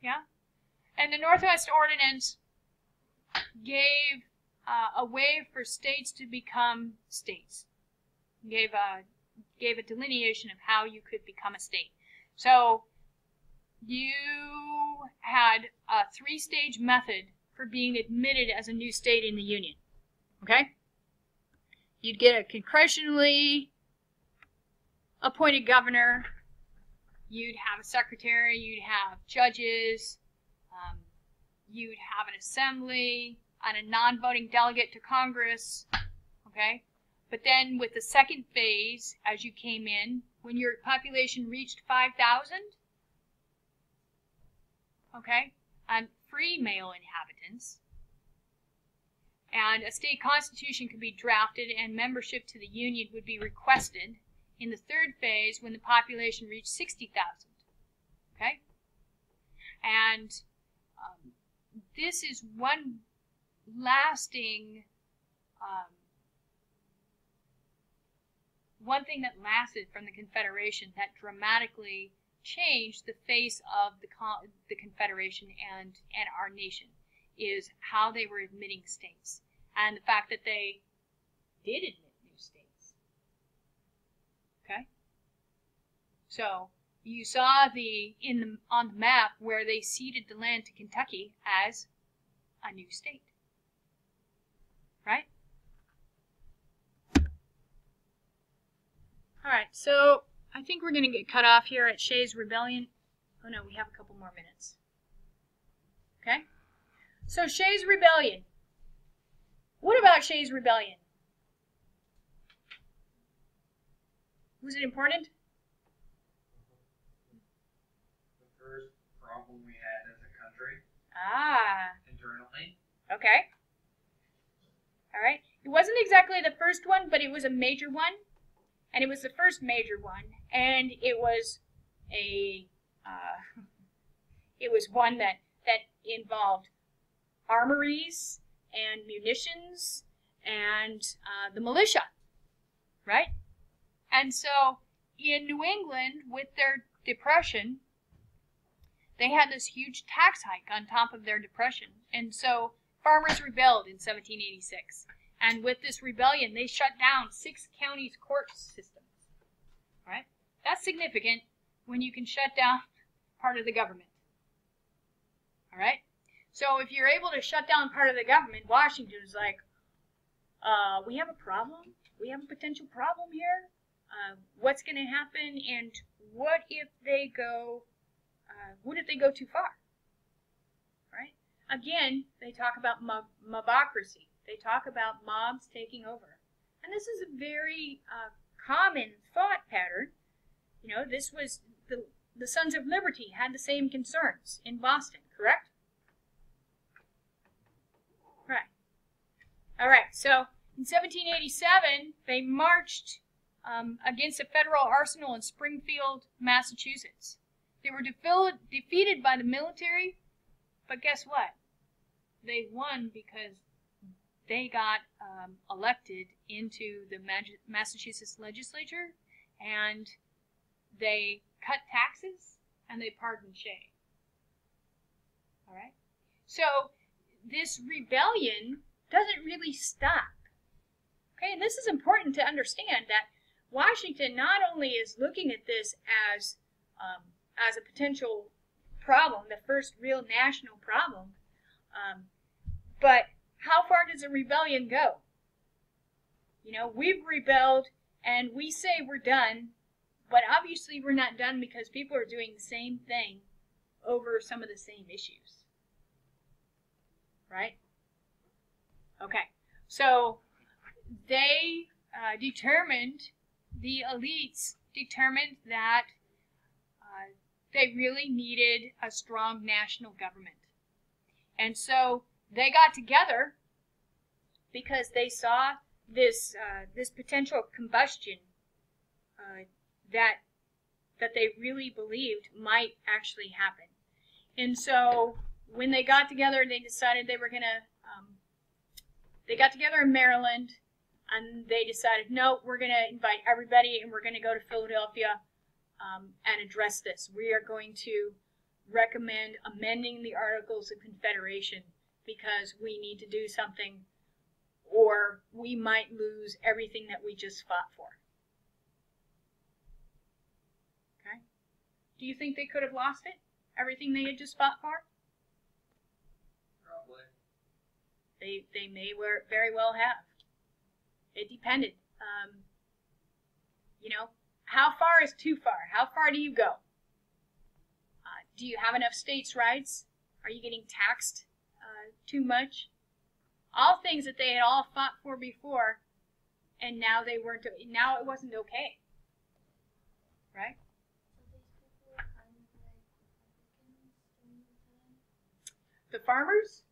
Yeah? And the Northwest Ordinance gave uh, a way for states to become states. Gave a gave a delineation of how you could become a state. So you had a three-stage method for being admitted as a new state in the Union. Okay? You'd get a congressionally appointed governor. You'd have a secretary. You'd have judges. Um, you'd have an assembly and a non-voting delegate to Congress. Okay? But then with the second phase, as you came in, when your population reached 5,000, okay, and free male inhabitants, and a state constitution could be drafted and membership to the union would be requested in the third phase when the population reached 60,000. Okay? And um, this is one lasting um, one thing that lasted from the Confederation that dramatically changed the face of the, the Confederation and, and our nation is how they were admitting states and the fact that they did admit new states. Okay? So you saw the in the on the map where they ceded the land to Kentucky as a new state. Right? All right, so I think we're going to get cut off here at Shays Rebellion. Oh no, we have a couple more minutes. Okay? So Shays Rebellion. What about Shays Rebellion? Was it important? The first problem we had as a country Ah, internally. okay. All right. It wasn't exactly the first one, but it was a major one. And it was the first major one. And it was a, uh, it was one that, that involved armories and munitions and uh, the militia, right? And so in New England, with their depression, they had this huge tax hike on top of their depression. And so farmers rebelled in 1786. And with this rebellion, they shut down six counties' court systems. Right? That's significant when you can shut down part of the government. All right? So if you're able to shut down part of the government, Washington is like, uh, we have a problem. We have a potential problem here. Uh, what's going to happen? And what if they go? Uh, if they go too far? Right? Again, they talk about mob- mobocracy. They talk about mobs taking over, and this is a very uh, common thought pattern. You know, this was the the Sons of Liberty had the same concerns in Boston, correct? Right. All right. So in 1787, they marched um, against a federal arsenal in Springfield, Massachusetts. They were defeated by the military, but guess what? They won because they got um, elected into the Mag- Massachusetts legislature and they cut taxes and they pardoned Shay. All right? So this rebellion doesn't really stop. Okay, and this is important to understand that Washington not only is looking at this as um, as a potential problem, the first real national problem, um, but how far does a rebellion go? You know, we've rebelled and we say we're done, but obviously we're not done because people are doing the same thing over some of the same issues. Right? Okay, so they uh, determined, the elites determined that they really needed a strong national government. And so they got together because they saw this uh, this potential combustion uh, that that they really believed might actually happen. And so when they got together, they decided they were gonna. Um, they got together in Maryland, and they decided, no, we're gonna invite everybody, and we're gonna go to Philadelphia um, and address this. We are going to recommend amending the Articles of Confederation because we need to do something or we might lose everything that we just fought for. Okay? Do you think they could have lost it? Everything they had just fought for? Probably. They, they may very well have. It depended. Um, you know, how far is too far? How far do you go? Uh, do you have enough states' rights? Are you getting taxed uh, too much? All things that they had all fought for before, and now they weren't. Now it wasn't okay, right? The farmers?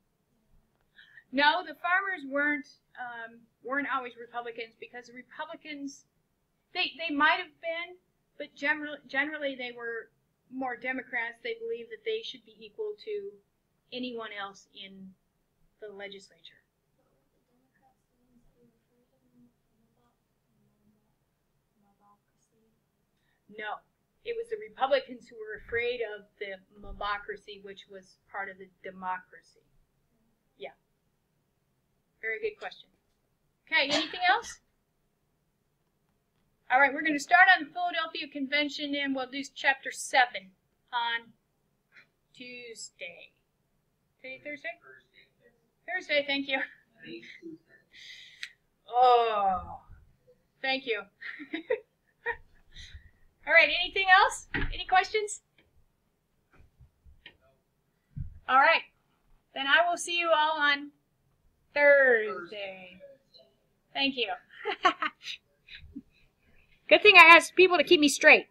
No, the farmers weren't um, weren't always Republicans because the Republicans they they might have been, but generally generally they were more Democrats. They believed that they should be equal to anyone else in the legislature. No, it was the Republicans who were afraid of the mobocracy, which was part of the democracy. Yeah. Very good question. Okay, anything else? All right, we're going to start on the Philadelphia Convention and we'll do chapter 7 on Tuesday. Today, Thursday? Thursday, thank you. Oh, thank you. All right, anything else? Any questions? All right, then I will see you all on Thursday. Thank you. Good thing I asked people to keep me straight.